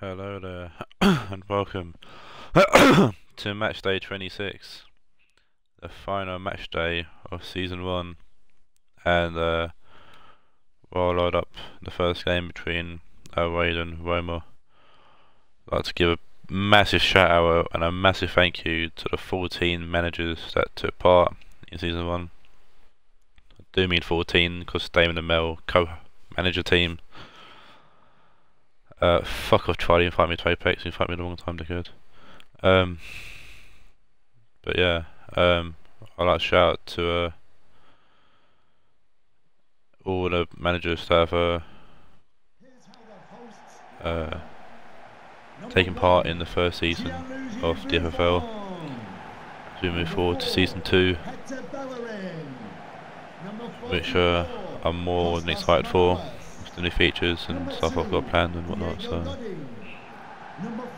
Hello there, and welcome to match day 26, the final match day of season 1. And uh, we'll load up the first game between Wade and Roma. I'd like to give a massive shout out and a massive thank you to the 14 managers that took part in season 1. I do mean 14 because Damon and Mel co manager team uh, fuck off, Charlie. Invite me to Apex. Invite me a long time. Good. Um, but yeah, um, I'd like to shout out to uh, all the managers that have uh, uh, taken part in the first season of DFFL as we move forward to season two, which uh, I'm more than excited for the new features and stuff I've got planned and whatnot. So, number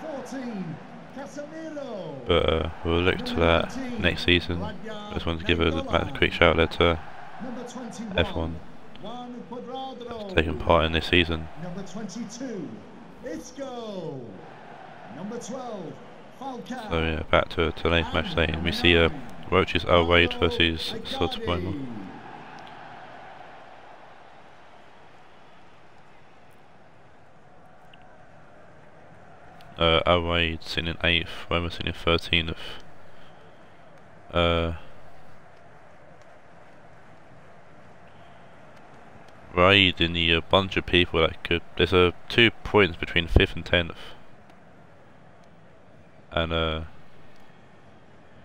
but uh, we'll look to that next season. I just wanted to give a, a quick shout out to everyone taken part in this season. Number 22, it's go. Number 12, Falcao. So yeah, back to today's match. We see uh, Roaches Wade versus Sotomayor. Uh, Alwade sitting in 8th, Roma sitting in 13th. Uh, Raed in the uh, bunch of people that could. There's a uh, two points between 5th and 10th. And uh,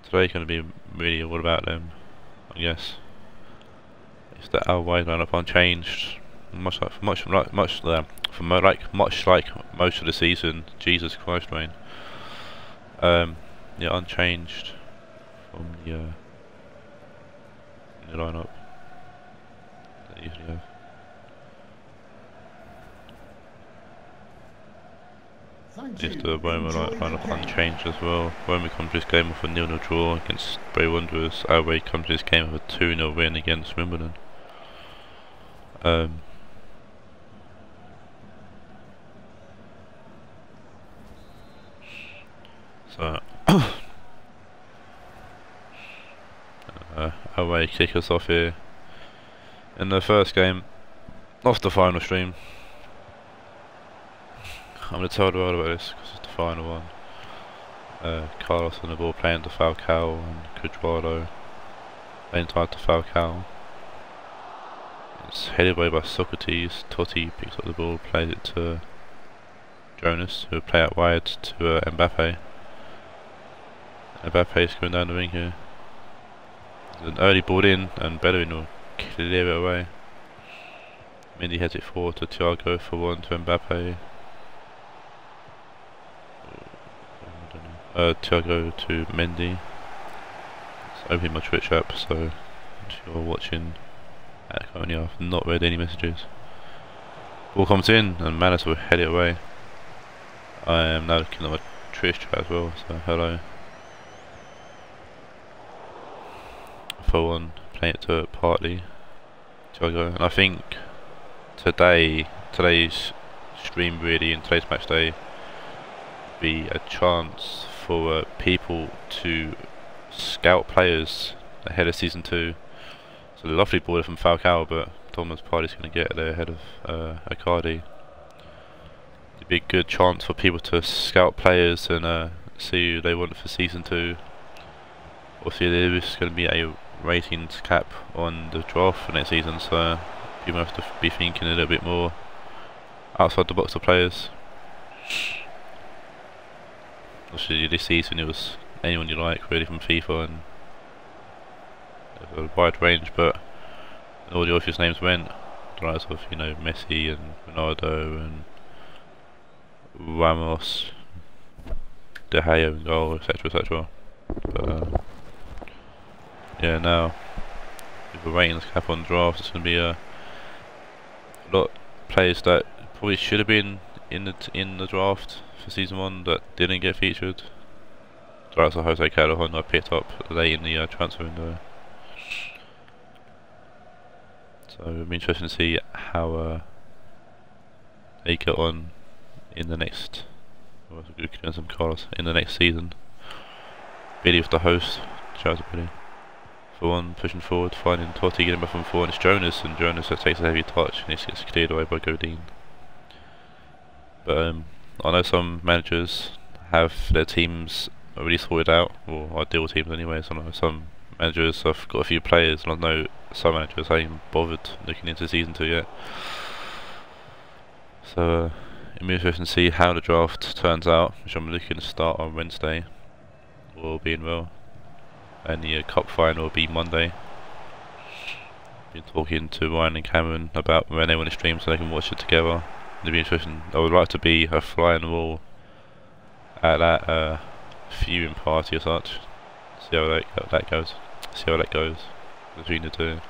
today's going to be really all about them, I guess. It's the Alwade lineup unchanged, much like much like much uh, for mo like much like most of the season. Jesus Christ, man. Um, yeah, unchanged from the, uh, the lineup that usually have. Just the Roma like, lineup unchanged as well. Roma comes this game with a nil-nil draw against Bray Wanderers. Away comes this game with a 2-0 win against Wimbledon. Um, So, uh, away kick us off here in the first game off the final stream. I'm going to tell the world about this because it's the final one. Uh, Carlos on the ball playing to Falcao and Cuadrado playing tied to Falcao. It's headed away by Socrates. Totti picks up the ball, plays it to Jonas, who will play out wide to uh, Mbappe. Pace going down the wing here. There's an early ball in and Bellerin will clear it away. Mendy heads it forward to Thiago for one to Mbappe. Uh, Thiago to Mendy. It's opening my Twitch app, so if you're watching currently I've not read any messages. Ball comes in and Manus will head it away. I am now looking at my Twitch chat as well, so hello. For one, playing it to it Partey. And I think today, today's stream really, and today's match day, be a chance for uh, people to scout players ahead of season two. So a lovely ball from Falcao, but Thomas Partey's going to get there ahead of uh. It'd be a good chance for people to scout players and uh, see who they want for season two. Obviously, there is going to be a ratings cap on the draft for next season, so you have to be thinking a little bit more outside the box of players. Obviously, this season it was anyone you like, really, from FIFA, and a wide range, but all the obvious names went. The likes of, you know, Messi and Ronaldo and Ramos, De Gea and goal, etc., etc. But, uh, yeah, now with the ratings cap on draft, it's going to be a lot of players that probably should have been in the in the draft for season one that didn't get featured. That's a Jose Callejon I picked up late in the uh, transfer window. So it'll be interesting to see how uh, they get on in the next clearance from Carlos in the next season. Billy was the host. To Billy. For one, pushing forward, finding Totti, getting back from four, and it's Jonas, and Jonas that takes a heavy touch, and it gets cleared away by Godin. But um, I know some managers have their teams already sorted out, or ideal teams anyway, so I know some managers have got a few players, and I know some managers haven't bothered looking into season two yet. So, uh, it'll be interesting to see how the draft turns out, which I'm looking to start on Wednesday, all being well and the uh, cup final will be Monday. Been talking to Ryan and Cameron about when they want to stream so they can watch it together. It'll be interesting. I would like to be a fly the wall at that uh, viewing party or such. See how that, how that goes. See how that goes between the two.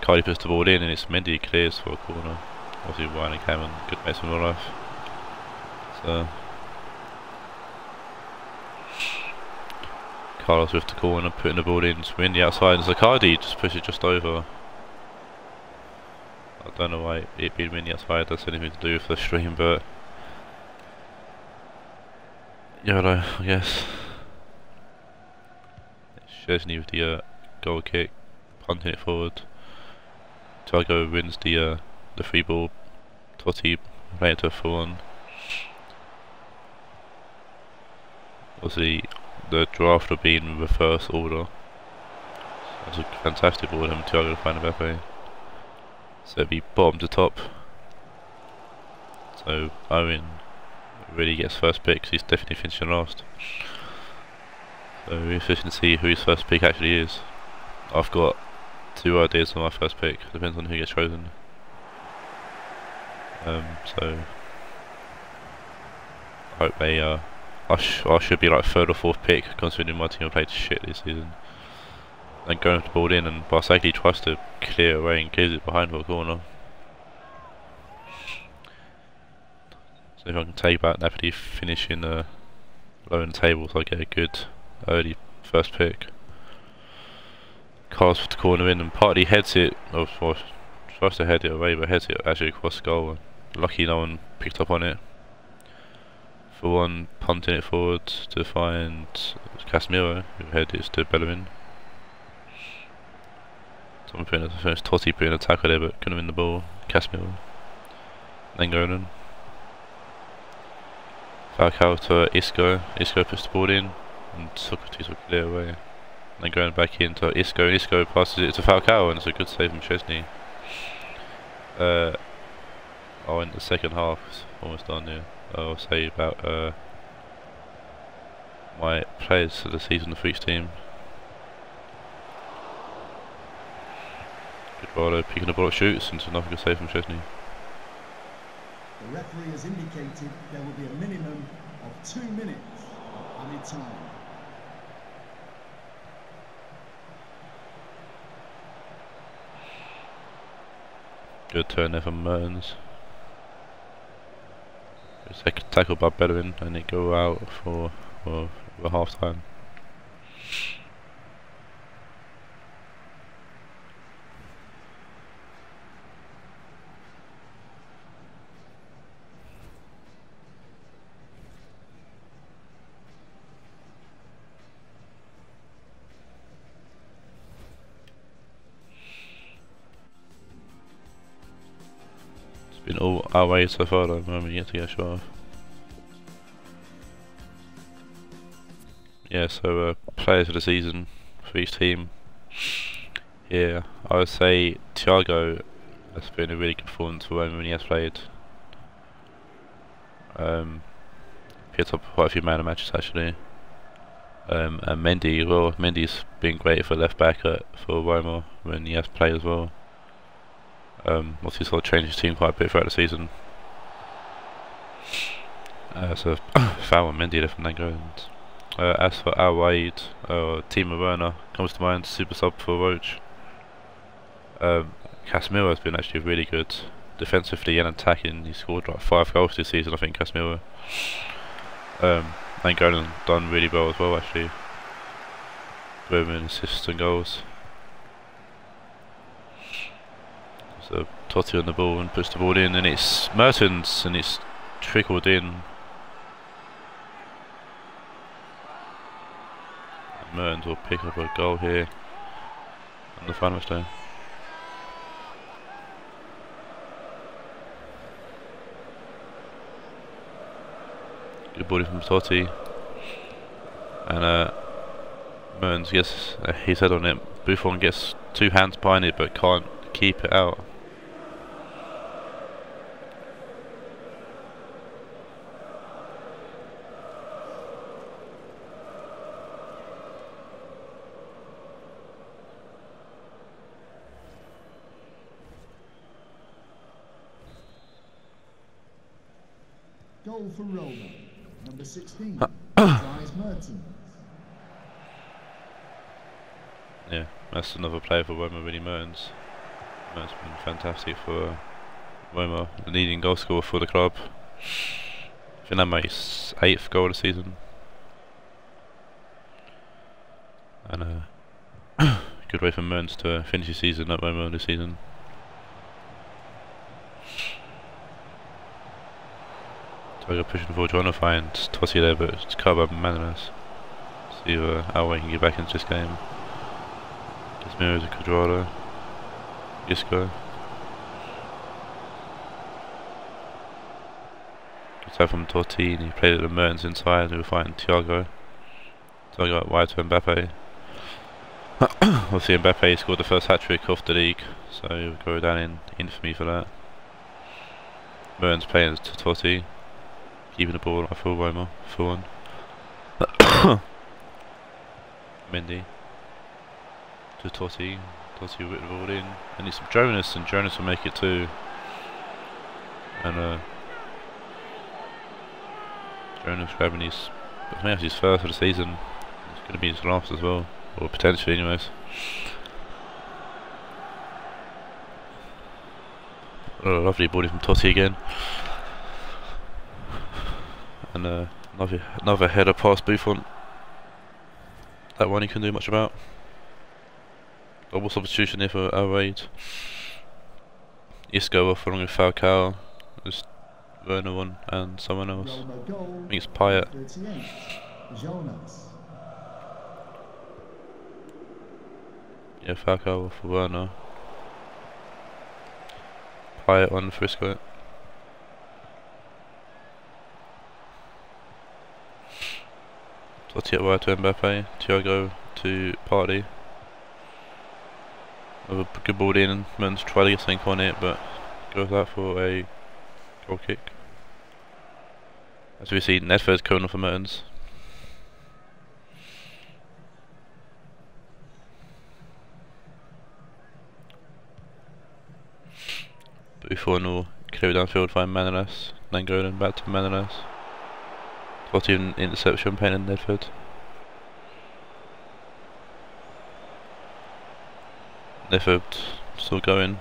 Cardi puts the ball in and it's Mendy clears for a corner. Obviously Ryan and Cameron, good mates in real life. So Carlos with the corner, putting the ball in, swing the outside, and Zacardi just push it just over. I don't know why it being windy outside has anything to do with the stream, but YOLO, I guess. Szczesny with the uh, goal kick, punting it forward. Thiago wins the uh, the free ball. Totti playing to a full one. Obviously, the draft be in reverse order. That's a fantastic ball him Thiago to find Mbappe. So it'll be bottom to top. So Owen really gets first pick because he's definitely finishing last. So we're interesting to see who his first pick actually is. I've got two ideas for my first pick, depends on who gets chosen. Um, so I hope they uh, I, sh I should be like third or fourth pick considering my team have played shit this season. And going with the ball in and Barzagli tries to clear away and clears it behind for a corner. So if I can take back Napoli finishing uh, low in the table so I get a good early first pick. Carlos with the corner in and Partey heads it, or, tries to head it away but heads it actually across the goal. Lucky no one picked up on it for one, punting it forward to find Casemiro, who headed it to Bellerin. Someone putting a first Totti putting a tackle there, but couldn't win the ball. Casemiro. Then Golan. Falcao to Isco. Isco puts the ball in, and Socrates will clear away. Then going back into Isco, and Isco passes it to Falcao, and it's a good save from Szczesny. Uh, oh, in the second half, it's almost done, yeah. I'll say about uh, my players for the season for each team. Good baller, picking the ball at shoots and nothing to say from Szczesny. The referee has indicated there will be a minimum of two minutes of added time. Good turn there from Mertens. Second tackle by Bellerin and it go out for, for, for half time. Been all our way so far though, moment yet to get shot Yeah, so uh, players of the season for each team. Yeah, I would say Thiago has been a really good performance for him when he has played. Um, picked up quite a few man of matches actually. Um, and Mendy, well, Mendy's been great for left back at, for Roma when he has played as well. Um, obviously sort of changed his team quite a bit throughout the season. Uh, so foul on Mendy left from goal. Uh, as for Al Wade, uh, Timo Werner comes to mind, super sub for Roach. Um, Casemiro has been actually really good defensively and attacking. He scored like five goals this season, I think, Casemiro. Um, and Golan done really well as well, actually. Roman assists and goals. Totti on the ball and puts the ball in and it's Mertens and it's trickled in. Mertens will pick up a goal here on the final stone. Good body from Totti. And uh, Mertens gets his head on it. Buffon gets two hands behind it but can't keep it out. Goal for Roma. Number 16. Dries Mertens. Yeah, that's another player for Roma, really Mertens. That's been fantastic for Roma, the leading goal scorer for the club. I think that makes eighth goal of the season. And uh, good way for Mertens to finish his season at Roma this season. Tiger pushing forward, trying to find Totti there, but it's covered by Manolas. See uh, how we can get back into this game. Casemiro to Cuadrado. Isco. Side from Totti, and he played it the Mertens inside, were fighting Thiago. Thiago out wide to Mbappe. Obviously Mbappe scored the first hat-trick of the league, so he'll go down in infamy for that. Mertens playing to Totti. Keeping the ball I feel Roma, full on. Mendy to Totti. Totti will whip the ball in. And it's Jonas, and Jonas will make it too. And uh, Jonas grabbing his, I think his first of the season. It's going to be his last as well, or potentially, anyways. Oh, lovely body from Totti again. And uh, another, another header past Buffon. That one he couldn't do much about. Double substitution here for Al Raed. Isco off along with Falcao. There's Werner one and someone else. I think it's Payet. Yeah, Falcao off for Werner. Payet on for Isco. Totti wide to Mbappe. Thiago to Partey. With a good ball in, Mertens tried to get something on it, but goes out for a goal kick. As we see, Nedved's coming off for Mertens. Buffon will clear downfield, find Manolas, then go back to Manolas. Totti in interception, painting Nedved. Nedved still going.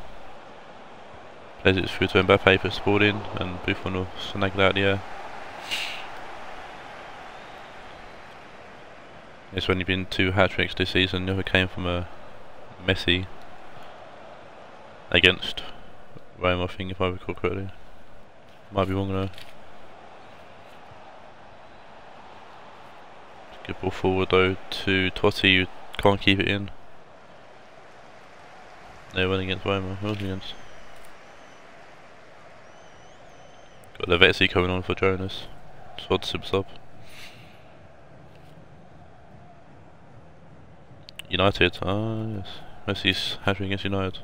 Plays it through to Mbappe, for in, and Buffon will snag it out the air. It's only been two hat tricks this season. Other came from a Messi against Rome, I think, if I recall correctly. Might be wrong though. Good forward though to Totti, you can't keep it in. They went against Roma, who was against? Got Lavezzi coming on for Jonas. Swad subs up. United, ah yes. Messi's hat against United.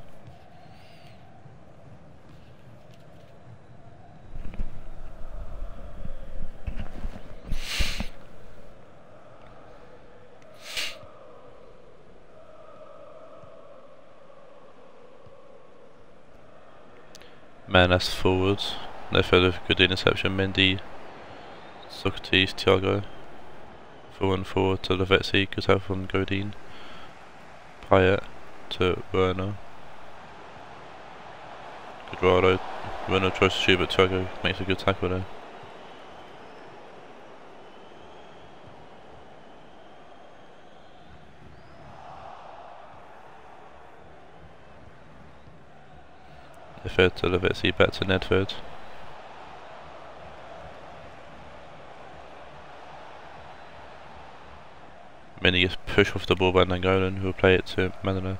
Manas forward. Had a good interception. Mendy, Socrates, Thiago. For one forward to Lavezzi, good help from Godin. Payet to Werner. Cuadrado. Werner tries to shoot, but Thiago makes a good tackle there. Nedved to Lavezzi, back to Nedved. He gets pushed off the ball by Nainggolan who will play it to Manolas.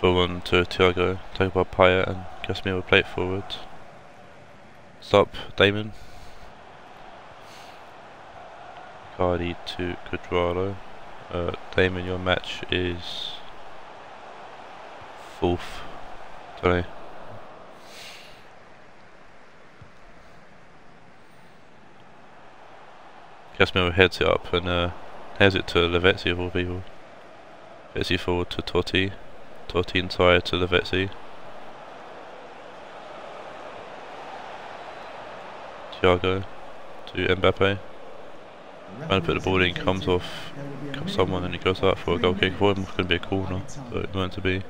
Forward to Thiago, taken by Payet and Casemiro play it forward. Stop, Damon. Cardi to Cuadrado. Uh, Damon, your match is fourth today. Casemiro heads it up and uh, heads it to Lavezzi of all people. Lavezzi forward to Totti. Totti inside to Lavezzi. Thiago to Mbappe. Trying to put the ball in, comes off someone and he goes out for a goal kick for him. It's going to be a corner, but it meant to be.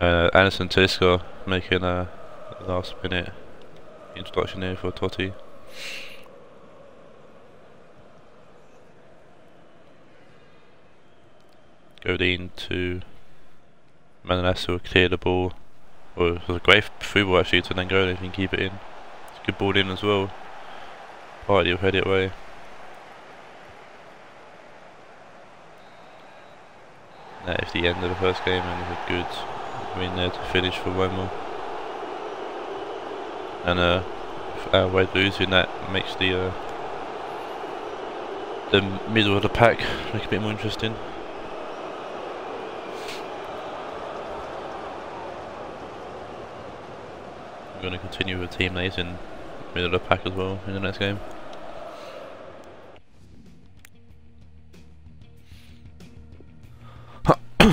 Uh, Anderson Talisca making a last minute introduction here for Totti. Godin to Manolas will clear the ball. Well, it was a great free ball actually to Nainggolan if he can keep it in. It's a good ball in as well. Partey will head it away. That is the end of the first game and it's a good win there to finish for Wemel. And uh, if our way losing that makes the uh, the middle of the pack look a bit more interesting. Going to continue with Team Nays in middle of the pack as well in the next game.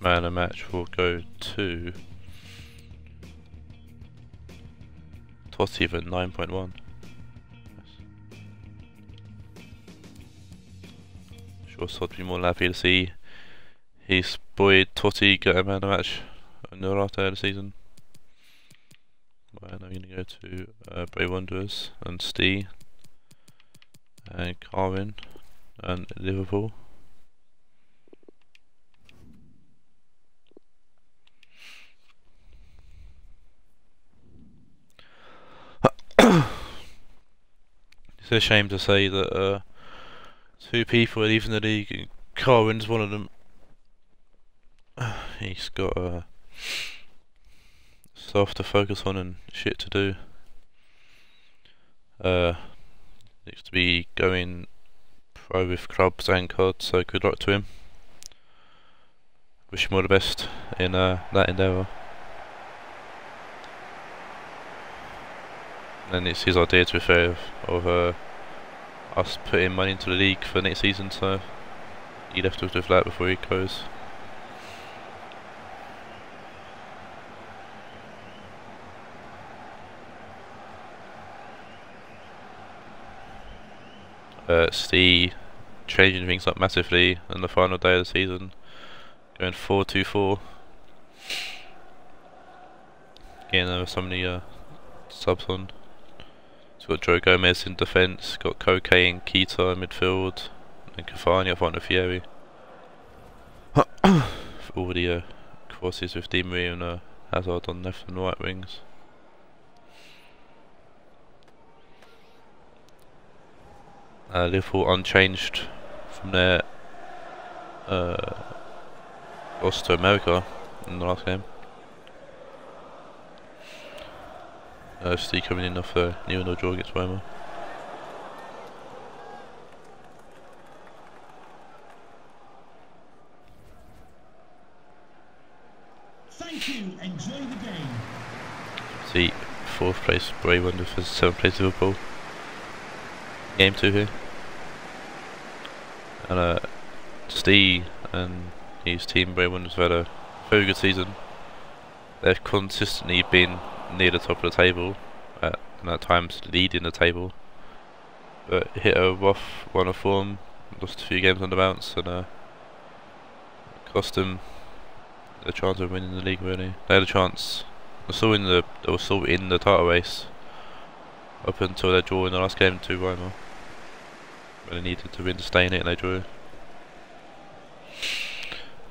Man a match will go to Totti at 9.1. Sure, so I'd be more happy to see his boy Totti get a man a match in the of the season. Well, I'm going to go to uh, Wanderers and Steve and Carvin and Liverpool. it's a shame to say that uh, two people are leaving the league. Carwin's one of them. He's got uh, stuff to focus on and shit to do. Uh, needs to be going pro with clubs and cards, so good luck to him. Wish him all the best in uh, that endeavour. And it's his idea to be fair of, of uh, us putting money into the league for next season, so he'd have to do that before he goes. Uh, Steve changing things up massively in the final day of the season, going 4-2-4. Again, there were so many uh, subs on. So got Joe Gomez in defence, got Koke and Keita in midfield, and Cavani up front of Vieri. all the uh, crosses with Di and uh, Hazard on left and right wings. Uh, Liverpool unchanged from their uh, loss to America in the last game. Uh, Steve coming in off the new no draw against Weimar. Thank you. Enjoy the game. See, fourth place Bray Wonder for seventh place Liverpool. Game two here. And uh, Steve and his team Bray Wonders have had a very good season. They've consistently been near the top of the table, at, and at times leading the table. But hit a rough run of form, lost a few games on the bounce, and uh, cost them the chance of winning the league. Really, they had a chance. They were still in the they were still in the title race up until their draw in the last game to Roma. They needed to win to stay in it and they drew.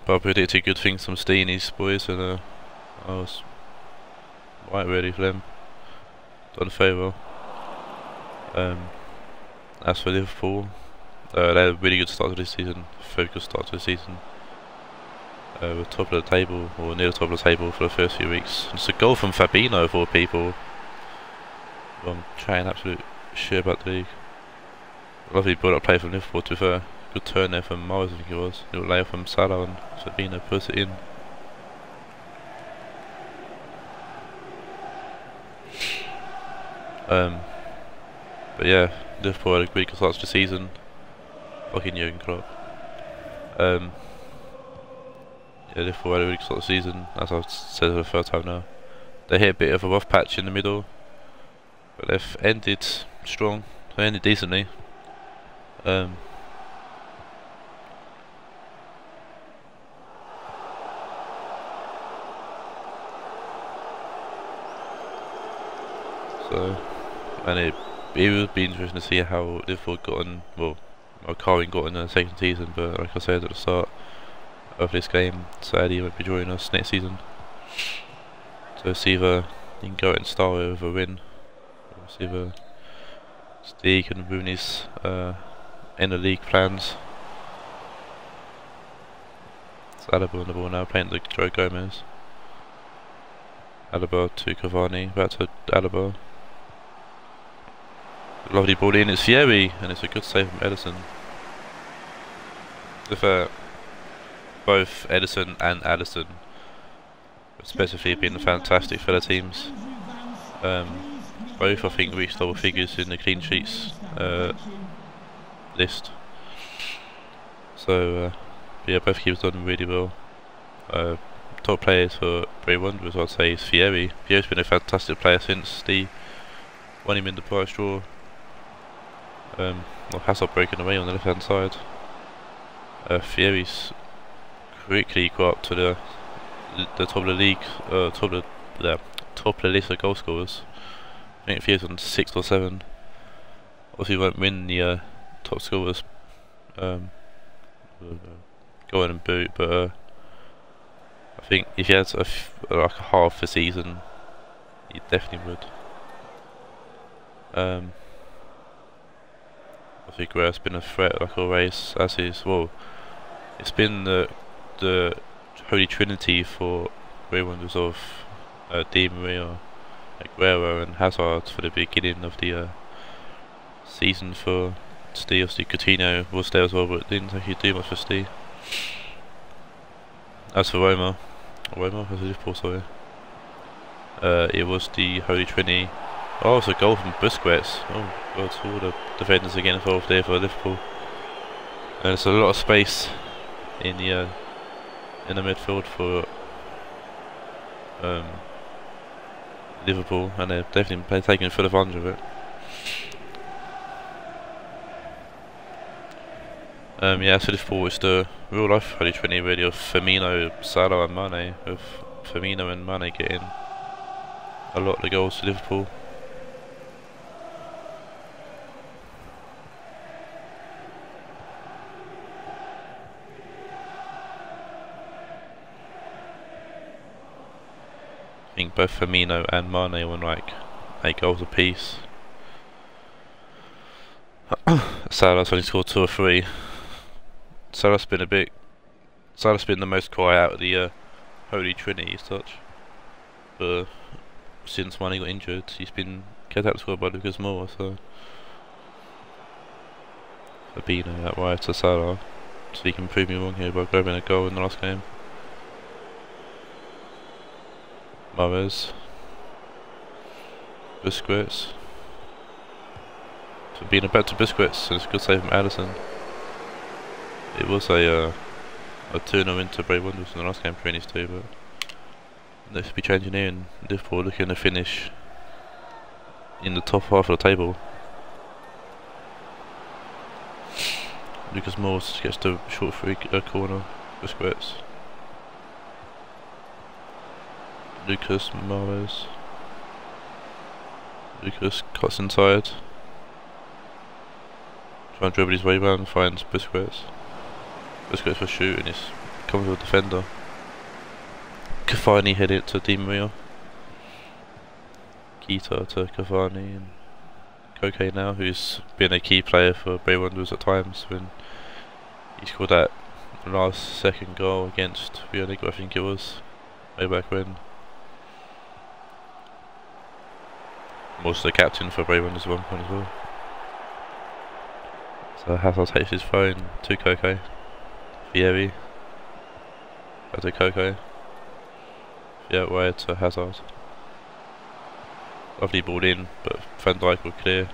But I predicted good things from Steeny's boys and uh, I was quite ready for them. Done very well. Um, as for Liverpool, uh, they had a really good start to this season, very good start to the season. Uh, we're top of the table, or near the top of the table for the first few weeks. It's a goal from Fabinho of all people. I'm trying absolute shit about the league. Lovely build up play from Liverpool to be fair. Good turn there from Morris, I think it was. Little layer from Salah and Fabinho puts it in. Um, but yeah, Liverpool had a great start to the season. Fucking Jurgen Klopp. Um, yeah, Liverpool had a really good to the season, as I've said for the third time now. They hit a bit of a rough patch in the middle, but they've ended strong. They ended decently. Um, so, and it it would be interesting to see how Liverpool got on, well, how Carwin got in the second season, but like I said at the start of this game, Saturday won't be joining us next season. So see if uh, he can go out and start with a win, or if uh, Steve can ruin his uh, in the league plans. It's Alaba on the ball now, playing the Joe Gomez. Alaba to Cavani, back to Alaba. Lovely ball in, it's Vieri, and it's a good save from Ederson. With uh, both Ederson and Alisson, especially being fantastic for their teams. Um, both I think reached double figures in the clean sheets uh, list. So uh, yeah, both keepers done really well. Uh, top players for Bray Wanderers I'd say is Vieri. Vieri's been a fantastic player since the won him in the prize draw. Um, well, Hazard breaking away on the left hand side. Uh, Vieri's quickly got up to the the top of the league, uh, top of the, top of the list of goal scorers. I think Vieri's on six or seven. Obviously, won't win the uh, top scorers um, go in and boot, but uh, I think if he had like a half a season, he definitely would. Um, I think Guerrero's been a threat like always, as is well. It's been the the holy trinity for Wanderers of uh, Di Maria, Aguero, and Hazard for the beginning of the uh, season for Steve. Steve Coutinho was there as well, but didn't actually do much for Steve. As for Roma, Roma was a Liverpool, sorry. Uh, it was the Holy Trinity. Oh, it's a goal from Busquets. Oh god, all the defenders again involved there for Liverpool. And there's a lot of space in the uh, in the midfield for um, Liverpool, and they're definitely taking full advantage of it. Um, yeah, so Liverpool is the real life Holy Trinity really of Firmino, Salah and Mane, with Firmino and Mane getting a lot of the goals to Liverpool. I think both Firmino and Mane won like 8 goals apiece. Salah's only scored 2 or 3. Salah's been a bit. Salah's been the most quiet out of the uh, Holy Trinity as such. But since Mane got injured, he's been kept out of squad by Lucas Moura, so. Fabinho out wide to Salah. So he can prove me wrong here by grabbing a goal in the last game. Mahrez. Busquets. Fabinho back to Busquets, and it's a good save from Alisson. It was a uh, a 2 0 into Bray Wanderers in the last game for these two, but they should be changing here and Liverpool looking to finish in the top half of the table. Lucas Moura gets the short free uh, corner for Squirts. Lucas Moura. Lucas cuts inside. Trying to dribble his way round, finds Busquets. Busquets for shooting, he's comes with a defender. Cavani headed to Di Maria. Keita to Cavani and Koke now, who's been a key player for Bray Wanderers at times when he scored that last second goal against Vienna, I think it was, way back when. Also the captain for Bray Wanderers at one point as well. So Hazard takes his phone to Koke. Vieri. Back to Koke. Yeah, wide to Hazard. Lovely ball in, but Van Dijk will clear.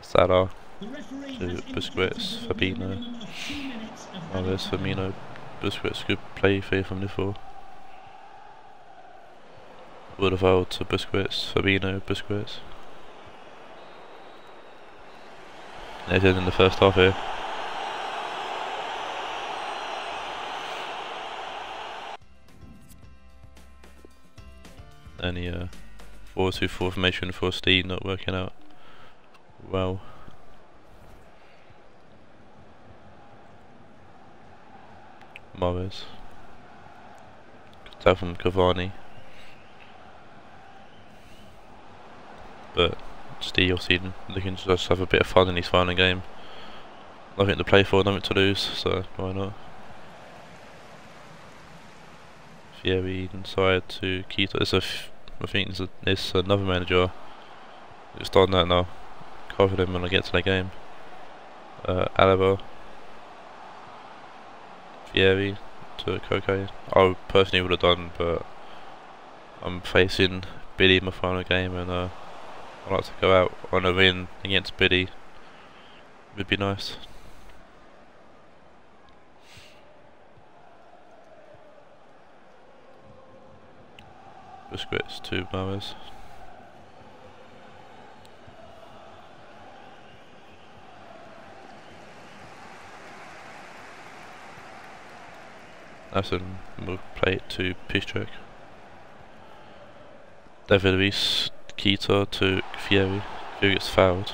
Salah to Busquets, indicated there will be a Fabinho. minimum of two minutes of oh, Alves, added time. Firmino, Busquets, good play here from Liverpool. Woodaville to Busquets, Fabinho, Busquets. They in the first half here. Any uh, 4-2-4 formation for Steve not working out well. Morris. Good tell from Cavani. But Steve obviously looking to just have a bit of fun in his final game. Nothing to play for, nothing to lose, so why not? Vieri inside to Keita. It's a I think it's another manager. Just done that now. Cover him when I get to the game. Uh, Alaba. Vieri to Koke. I personally would have done, but I'm facing Billy in my final game, and uh, I'd like to go out on a win against Billy. Would be nice. Busquets to Mahrez. Aston will play it to Piszczek. David Luiz, Keita to Vieri. Vieri gets fouled.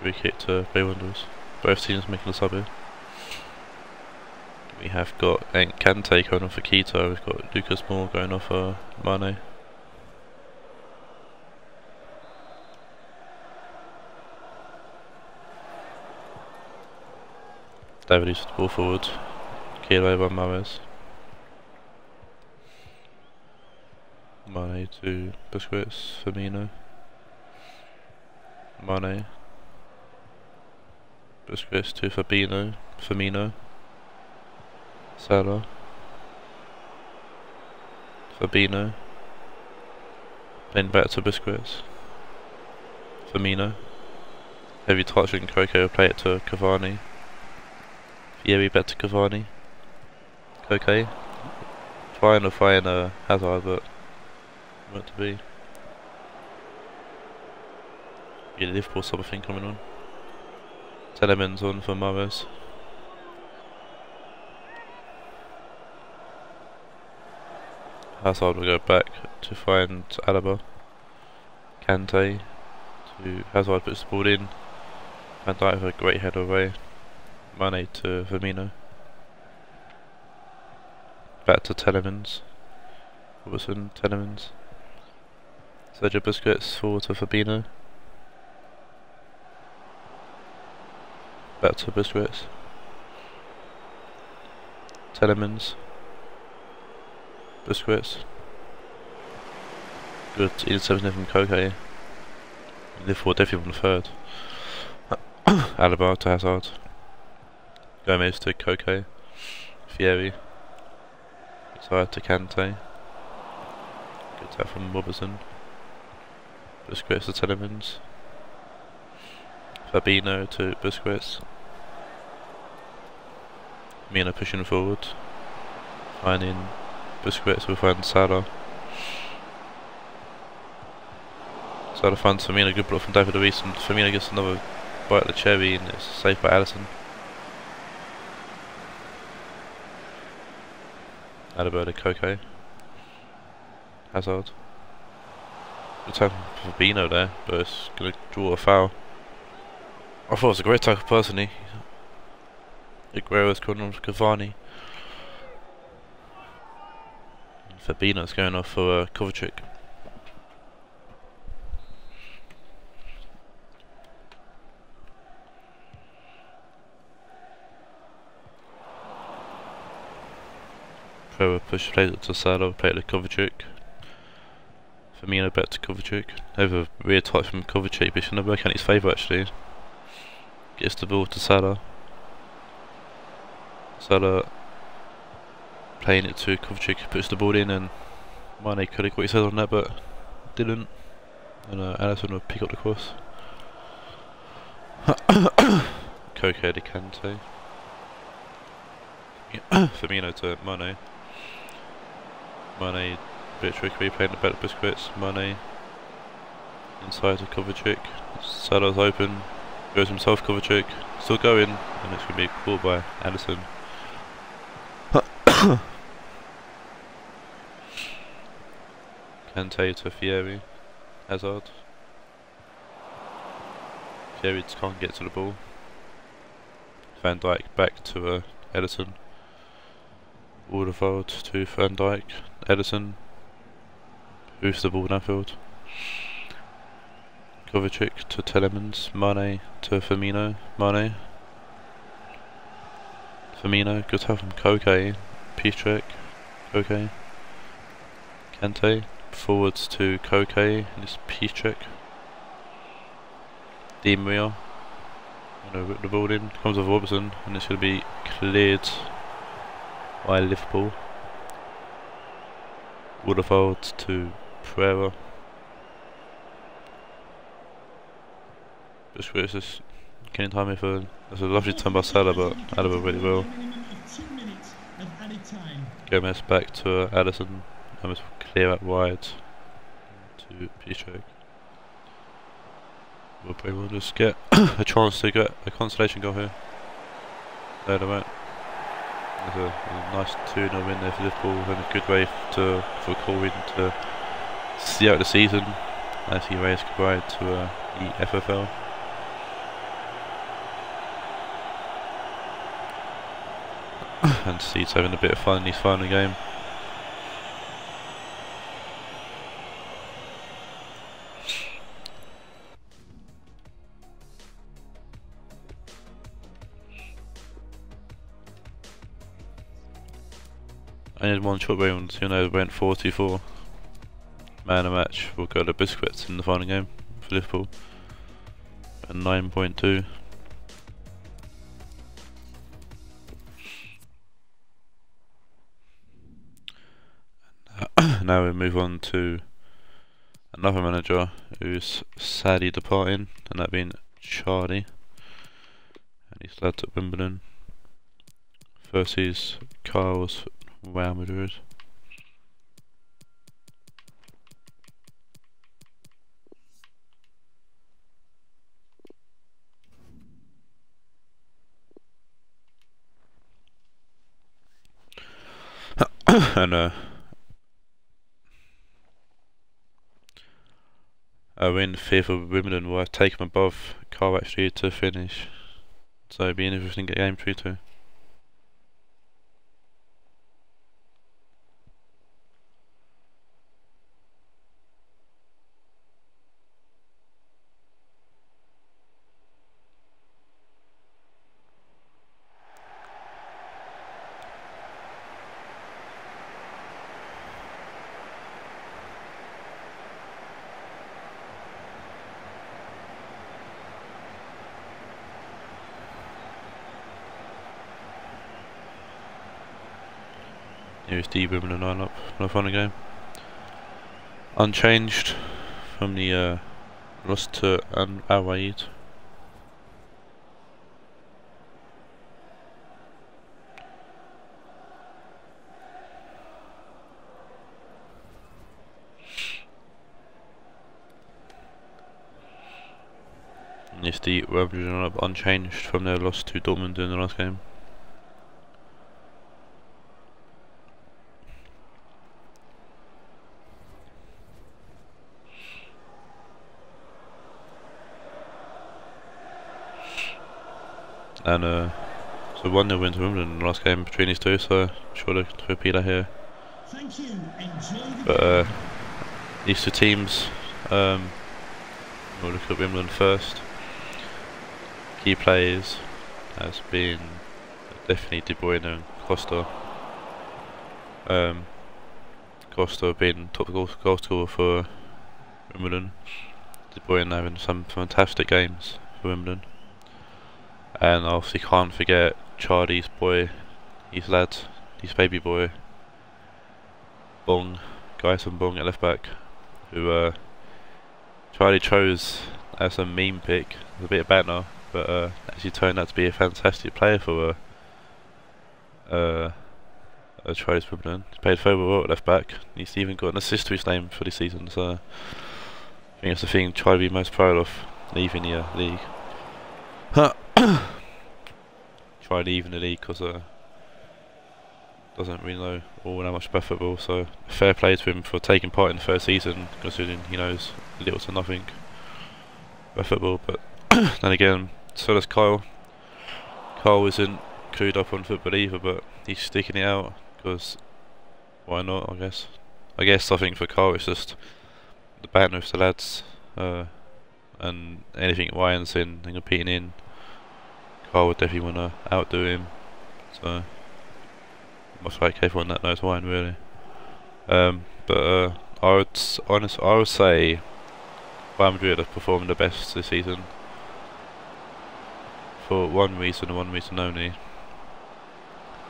Free kick to Bray Wanderers. Both teams making a sub here. We have got Kante going off for Keita. We've got Lucas Moura going off for Mane. David with the ball forward. Kilo by Mahrez. Mane to Busquets, Firmino. Mane. Busquets to Fabinho, Firmino. Salah. Fabinho. Then back to Busquets. Firmino. Heavy touch and Koke play it to Cavani. Vieri back to Cavani. Okay. Trying to find Hazard, but not to be. Yeah, Liverpool sub thing coming on. Tielemans on for Mahrez. Hazard will go back to find Alaba. Kante to Hazard puts the ball in. Van Dijk with a great header away. Mane to Firmino. Back to Tielemans. Robertson, Tielemans. Sergio Busquets forward to Fabinho. Back to Busquets. Tielemans. Busquets. Good interception from Koke. Liverpool definitely won third. Alaba to Hazard. Gomez to Koke. Vieri. Side to Kante. Good tap from Robertson. Busquets to Tielemans. Fabinho to Busquets. Mina pushing forward. Finding Busquets will find Salah. Salah finds Firmino, good block from David Luiz and Firmino gets another bite of the cherry and it's saved by Alisson. To Koke. Eh? Hazard. Good tackle for Bino there, but it's going to draw a foul. I thought it was a great tackle personally. Aguero's corner of Cavani. Fabinho's going off for uh, Kovacic. Pro push play to Salo, play it to Kovacic. Firmino back to Kovacic. Over rear touch from Kovacic, but shouldn't work out in his favour actually. Gets the ball to Salah. Salah playing it to Kovacic, puts the ball in and Mane could have got his head on that but didn't. And uh, Alisson will pick up the cross. Coco de Cante. Firmino to Mane. Mane, bit trickery, playing the better biscuits. Mane inside to Kovacic. Salah's open, goes himself Kovacic, still going, and it's going to be caught by Ederson. Kante to Vieri. Hazard. Vieri can't get to the ball. Van Dijk back to uh, Ederson. Alderweireld to Van Dijk. Ederson. Who's the ball downfield? Kovacic to Tielemans. Mane to Firmino. Mane. Firmino. Good help from Koke. Piszczek. Koke. Kante. Forwards to Koke. And it's. Di Maria. And the ball in. Comes with Robertson. And it's going to be cleared by Liverpool. Alderweireld to Pereira. Just where is this? Time here for there's a lovely turn by Salah but Alaba really well. Gomez back to Ederson. Gomez clear out wide to Piszczek. We'll probably will just get a chance to get a consolation goal here. There they went. There's a, a nice 2 0 win there for Liverpool and a good way to, for Corwin to see out the season as he raised goodbye to uh, the FFL. and Seeds having a bit of fun in his final game. I need one shot round, you know, went 44. Man a match, we'll go to Biscuits in the final game for Liverpool. And 9.2. now we move on to another manager who's sadly departing, and that being Charlie. And he's led to Wimbledon versus Carl's Real Madrid. and uh, are were in favour of Wimbledon were taken above Carl actually to finish. So it'd be an interesting game to 2. just and the nine up when I find a game. Unchanged from the uh, Rust to an Awaid. Yes, the revolution up unchanged from their loss to Dortmund in the last game. And uh, so one 0 win to Wimbledon in the last game between these two. So sure to repeat that here. But uh, these two teams, um, we'll look at Wimbledon first. Key players has been definitely De Bruyne and Costa. Um, Costa being top goal, goal scorer for Wimbledon. De Bruyne having some fantastic games for Wimbledon. And obviously can't forget Charlie's boy, his lad, his baby boy, Bung, Bong, Gyson Bong at left back, who uh, Charlie chose as a meme pick, a bit of banter, but uh, actually turned out to be a fantastic player for uh, uh, uh, Charlie's Wimbledon. He's played very well at left back. He's even got an assist to his name for this season, so I think that's the thing Charlie will be most proud of leaving the uh, league. Try even the league because uh, doesn't really know all that much about football. So fair play to him for taking part in the first season, considering he knows little to nothing about football. But then again, so does Kyle. Kyle isn't clued up on football either, but he's sticking it out because why not? I guess. I guess I think for Kyle it's just the banter with the lads uh, and anything Ryan's in and competing in. Kyle would definitely want to outdo him. So much like everyone that knows wine really. Um, but uh, I would honest, I would say Real Madrid have performed the best this season for one reason and one reason only.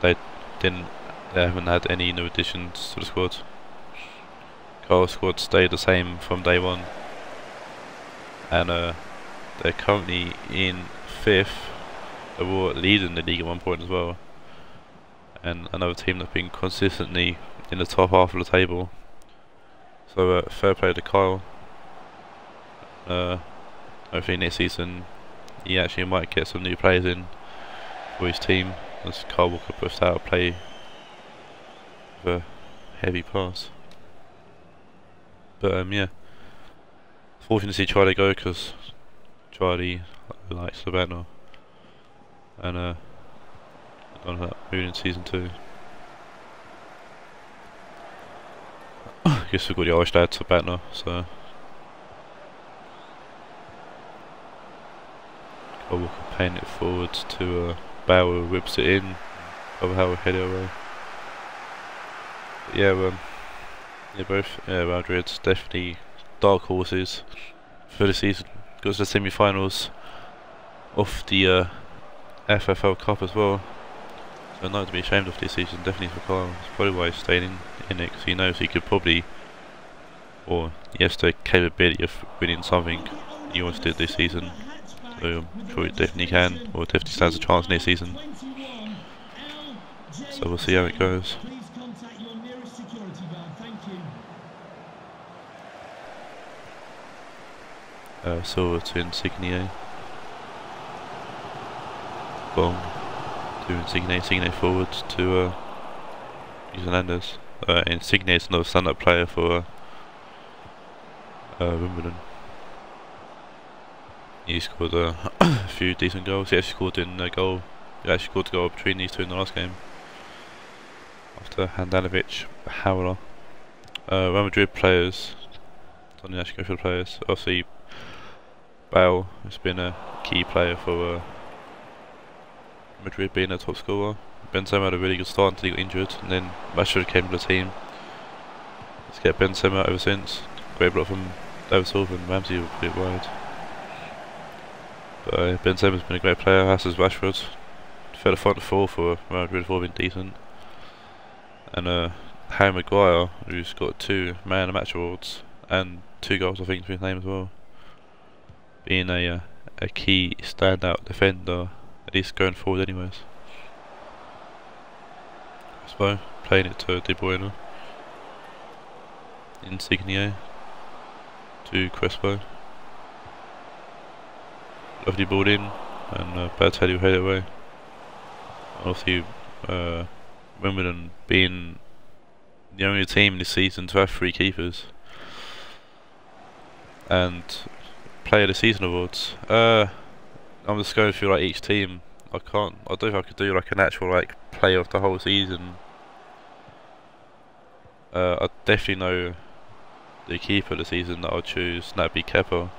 They didn't, they haven't had any new additions to the squad. Carl's squad stayed the same from day one, and uh, they're currently in fifth. They were leading the league at one point as well and another team that's been consistently in the top half of the table. So uh, fair play to Kyle. Uh, hopefully next season he actually might get some new players in for his team as Kyle Walker puts out a play with a heavy pass. But um, yeah, fortunate to see Charlie go because Charlie likes the banner and uh, on that moving in season two. I guess we've got the Irish lad to bat now, so. Kyle Walker paying it forward to uh, Bauer, whips it in, over how we head away. But yeah, um, yeah, both yeah, Madrid's definitely dark horses for the season. Goes to the semi-finals of the uh, FFL Cup as well. So not to be ashamed of this season, definitely for Kyle. That's probably why he's staying in, in it, because he knows he could probably, or he has the capability of winning something he wants to do this season. So I'm sure he definitely can, or definitely stands a chance next season. So we'll see how it goes. Please contact your nearest security guard. Thank you. Uh, Silver to Bong to Insigne, Insigne forward to uh, Hernandez. Uh, Insigne is another stand-up player for uh, uh, Wimbledon. He scored uh, a few decent goals. He actually scored in a goal. He actually scored a goal between these two in the last game. After Handanovic, Howler. Uh, Real Madrid players. Actually go for the players. Obviously, Bale has been a key player for uh, Madrid being a top scorer. Benzema had a really good start until he got injured, and then Rashford came to the team. Let's get Benzema ever since. Great block from David Silva and Ramsey were a bit wide. But uh, Benzema's been a great player, as has Rashford. Fell the front four for Real Madrid all been decent. And uh, Harry Maguire, who's got two man of the match awards and two goals I think to his name as well. Being a uh, a key standout defender at least going forward anyways. Crespo playing it to De Bruyne. Insigne to Crespo. Lovely ball in and uh, Balotelli head away. Obviously uh, Wimbledon being the only team this season to have three keepers. And player of the season awards. Uh, I'm just going through like each team I can't. I don't think I could do like an actual like play of the whole season. Uh, I definitely know the keeper of the season that I'll choose. That'd be Kepa.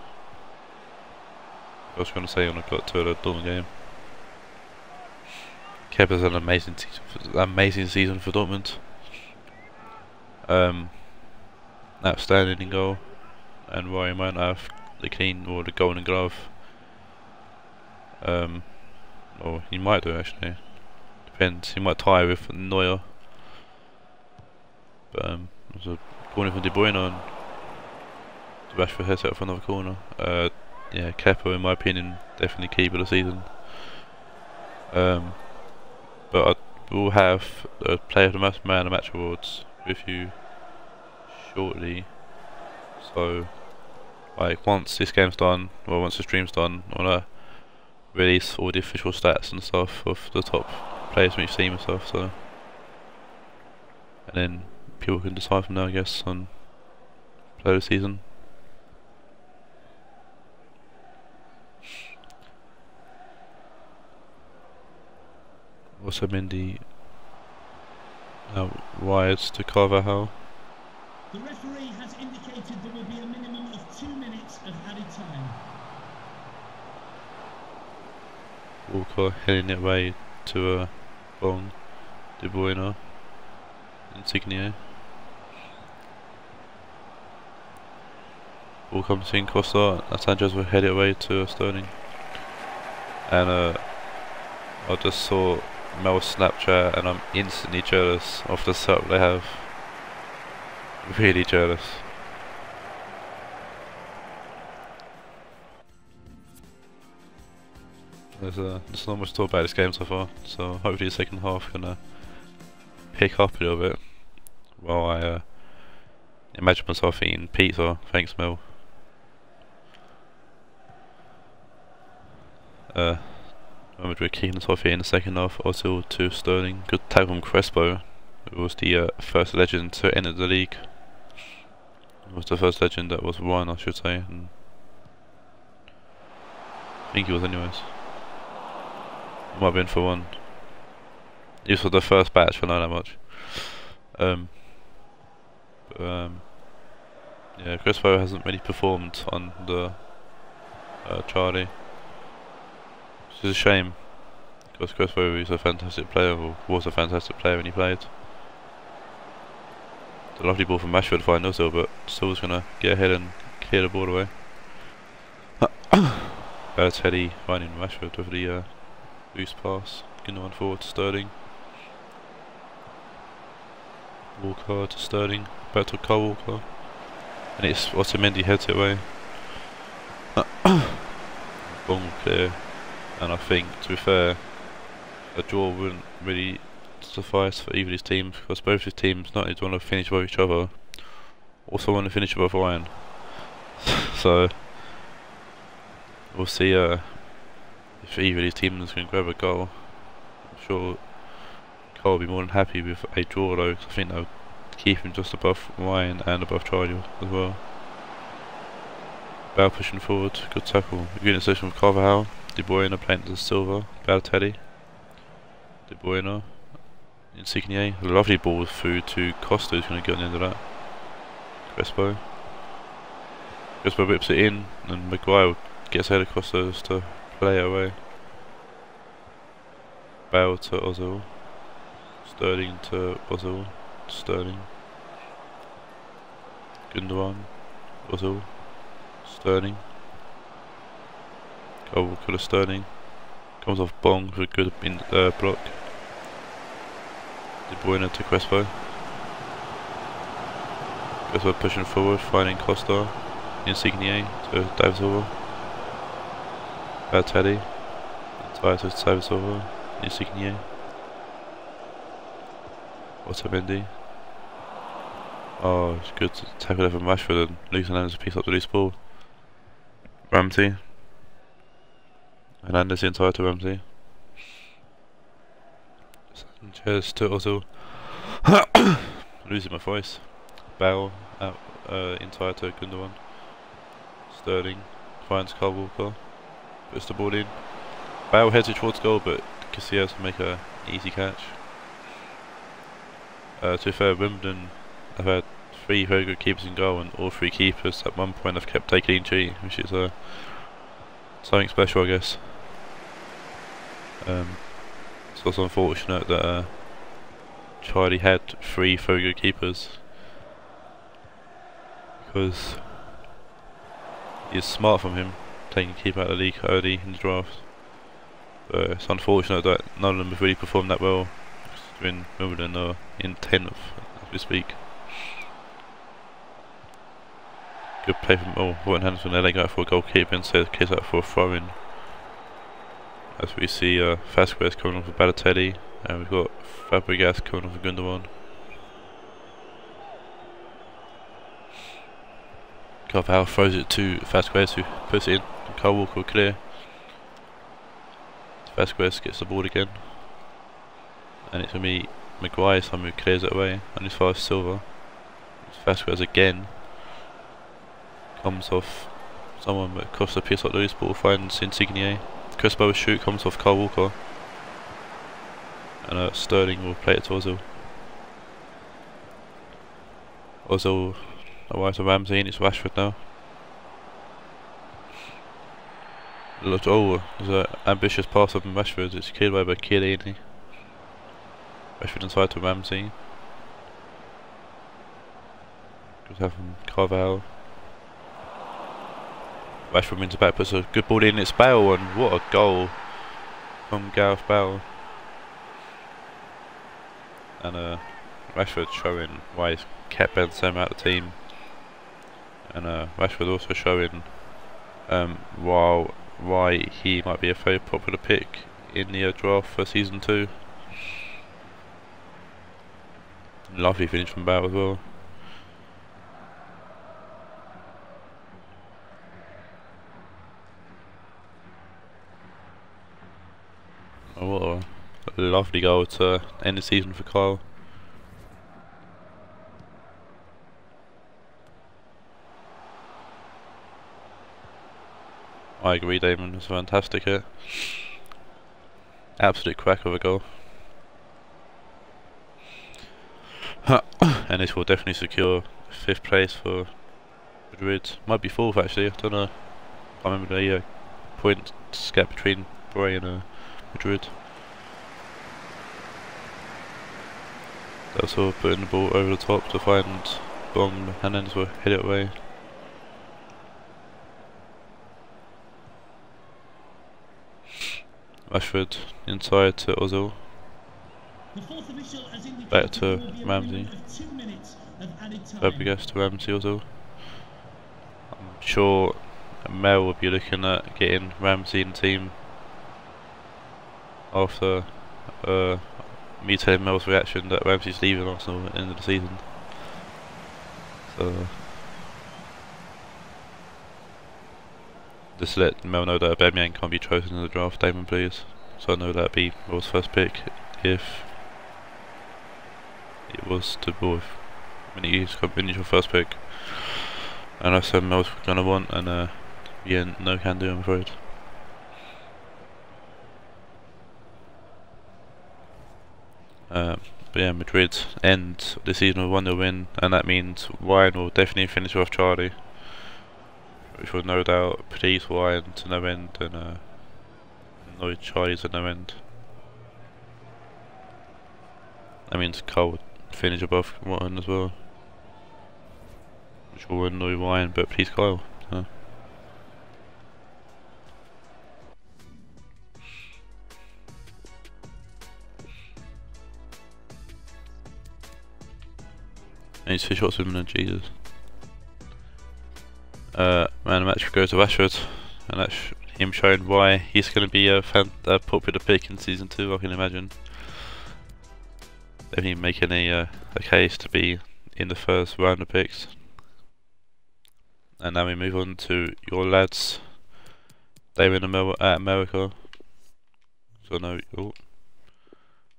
I was going to say when I got to the Dortmund game. Kepa's an amazing, season, amazing season for Dortmund. Um, outstanding in goal, and Roy might have the clean or the golden glove. Um, or he might do actually. Depends. He might tie with Neuer. But um, there's a corner from De Bruyne and Rashford heads out for another corner. Uh, yeah, Kepa in my opinion definitely key of the season. Um, but I will have the player of the match, man of match awards with you shortly. So, like once this game's done, or once the stream's done, I wanna release all the official stats and stuff of the top players each team and stuff. So, and then people can decide from there, I guess, on player of the season. Also Mindy uh, wires to Carvajal. The referee has indicated there will be a minimum of two minutes of added time. Walker heading it away to a Bong, De Bruyne, Insigne. Ball comes in Costa, Sanchez will head it away to a Sterling. And uh, I just saw Mel's Snapchat and I'm instantly jealous of the setup they have. Really jealous. There's, uh, there's not much to talk about this game so far, so hopefully the second half gonna pick up a little bit while I uh, imagine myself eating pizza. Thanks, Mel. Uh, we're kicking us here in the second half, also to Sterling. Good tag from Crespo. It was the uh, first legend to enter the league. It was the first legend that was won, I should say. And I think he was anyways. Might have been for one. This was the first batch, I know that much. Um, but, um, yeah, hasn't really performed on the uh, Charlie. is a shame because Crespo is a fantastic player, or was a fantastic player when he played. The lovely ball from Rashford find also, but Still's gonna get ahead and clear the ball away. Bad Teddy finding Rashford with the uh, loose pass. Gundogan forward to Sterling. Walker to Sterling. Back to Kyle Walker. And it's Otamendi heads it away. Bong clear and I think, to be fair, a draw wouldn't really suffice for either of these teams because both of these teams not only want to finish above each other, also want to finish above Ryan. so we'll see uh, if either of these teams can grab a goal. I'm sure Cole will be more than happy with a draw though, because I think they'll keep him just above Ryan and above Charlie as well. Bale pushing forward, good tackle, good interception from Carvajal. De Bruyne playing to Silva, Balotelli, De Bruyne, Insigne, lovely ball through to Costa who's going to get on the end of that. Crespo. Crespo whips it in and Maguire gets ahead of Costa to play away. Bale to Ozil. Sterling to Ozil. Sterling. Gundogan. Ozil. Sterling. Oh, Killer Sterling. Comes off Bong for a good in, uh, block. De Bruyne to Crespo. Crespo pushing forward, finding Costa. Insigne to David Silva. Bad Teddy. Entire to David Silva. Insigne. Otamendi. Oh, it's good to tackle from Rashford and Luke Hernandez Piece up the loose ball. Ramsey. Hernandez inside to Ramsey. Sanchez to Ozil. Losing my voice. Bell out uh, inside to Gundogan. Sterling finds Carl Walker. Puts the ball in. Bale heads it towards goal, but Casillas will make a easy catch. Uh, to be fair, Wimbledon have had three very good keepers in goal, and all three keepers at one point have kept a clean sheet, which is uh, something special, I guess. Um, it's also unfortunate that uh, Charlie had three very good keepers because it's smart from him taking keep out of the league early in the draft. But it's unfortunate that none of them have really performed that well in Wimbledon or in 10th as we speak. Good play from oh, Warren Henderson there, they go out for a goalkeeper instead, kids out for a throw in. As we see uh, Vasquez coming off for Balotelli, and we've got Fabregas coming off for Gundogan. Carvalho throws it to Vasquez who puts it in, Kyle Walker clear. Vasquez gets the ball again. And it's going to be Maguire someone who clears it away, and his far Silva. Vasquez again. Comes off someone but Costa piece up loose ball, finds Insigne. Crespo shoot comes off Kyle Walker. And uh, Sterling will play it to Ozil. Ozil away to Ramsey and it's Rashford now. Look, over. there's an ambitious pass up from Rashford, it's cleared away by Chiellini. Rashford inside to Ramsey. Good have from Carvalho. Rashford wins the back, puts a good ball in, it's Bale, and what a goal from Gareth Bale. And uh, Rashford showing why he's kept Benzema out of the team. And uh, Rashford also showing um, while why he might be a very popular pick in the uh, draft for season 2. Lovely finish from Bale as well. Oh, what a lovely goal to end the season for Kyle. I agree Damon, it's fantastic hit. Absolute crack of a goal. and this will definitely secure fifth place for Madrid. Might be fourth actually, I don't know. I remember the uh, point gap between Bray and uh, Madrid. That's all putting the ball over the top to find Bomb and then will hit it away. Rashford inside to Ozil. Back to Ramsey. Fabregas to Ramsey Ozil. I'm sure Mel will be looking at getting Ramsey in the team after uh, me telling Mel's reaction that Ramsey's leaving Arsenal at the end of the season. So just let Mel know that Aubameyang can't be chosen in the draft, Damon please. So I know that'd be Mel's first pick if it was to both when he's when your first pick. And I said Mel's gonna want and uh yeah no can do I'm afraid. Uh, but yeah, Madrid end the season with 1 0 win, and that means Ryan will definitely finish off Charlie. Which will no doubt please Ryan to no end, and uh, annoy Charlie to no end. That means Carl would finish above Ryan as well. Which will annoy Ryan, but please Kyle. So. And he's fish shots him Jesus. Uh, man, the match goes to Rashford, and that's him showing why he's going to be a, a popular pick in season two. I can imagine. Definitely making a uh, a case to be in the first round of picks. And now we move on to your lads. They're in Amer at America. So I know, oh,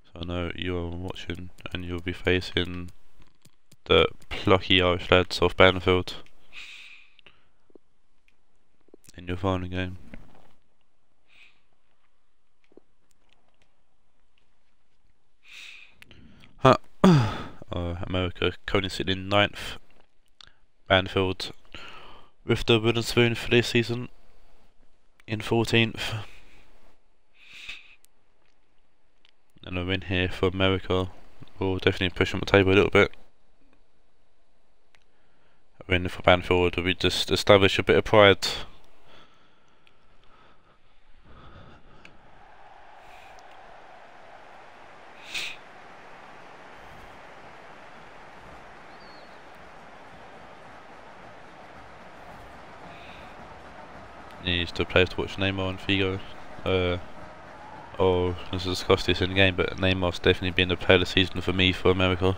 so I know you're watching, and you'll be facing the plucky Irish lads of Banfield in your final game. Huh. Uh, America currently sitting in ninth. Banfield with the wooden spoon for this season in 14th. And a win here for America will definitely push on the table a little bit. A win for Banfield will be just establish a bit of pride needs to play to watch Neymar and Figo. Uh, or let's discuss this in game, but Neymar's definitely been the player of the season for me for America.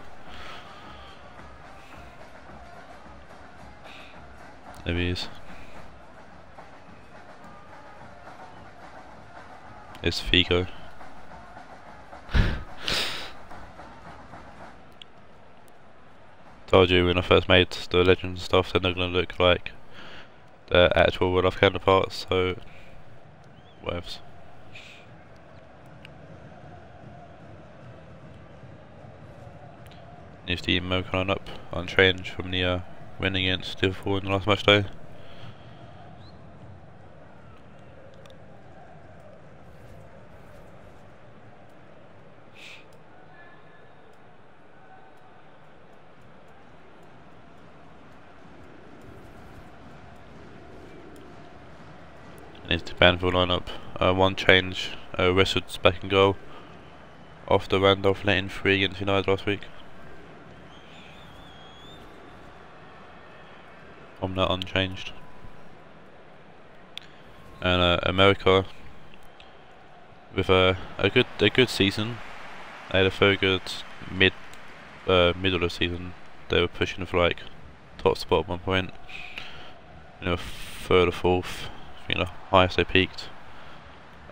There he is. It's Figo. Told you when I first made the legend stuff, they're not gonna look like their actual real life counterparts, so whatevs. Needs the Mokan up on change from the uh, win against Liverpool in the last match day. Needs the Banfield lineup. Uh, one change, uh, Westwood's back in goal after Randolph letting three against United last week. I'm not unchanged. And uh, America with a a good a good season. They had a very good mid uh, middle of season. They were pushing for like top spot at one point. You know, third or fourth. Think the highest they peaked.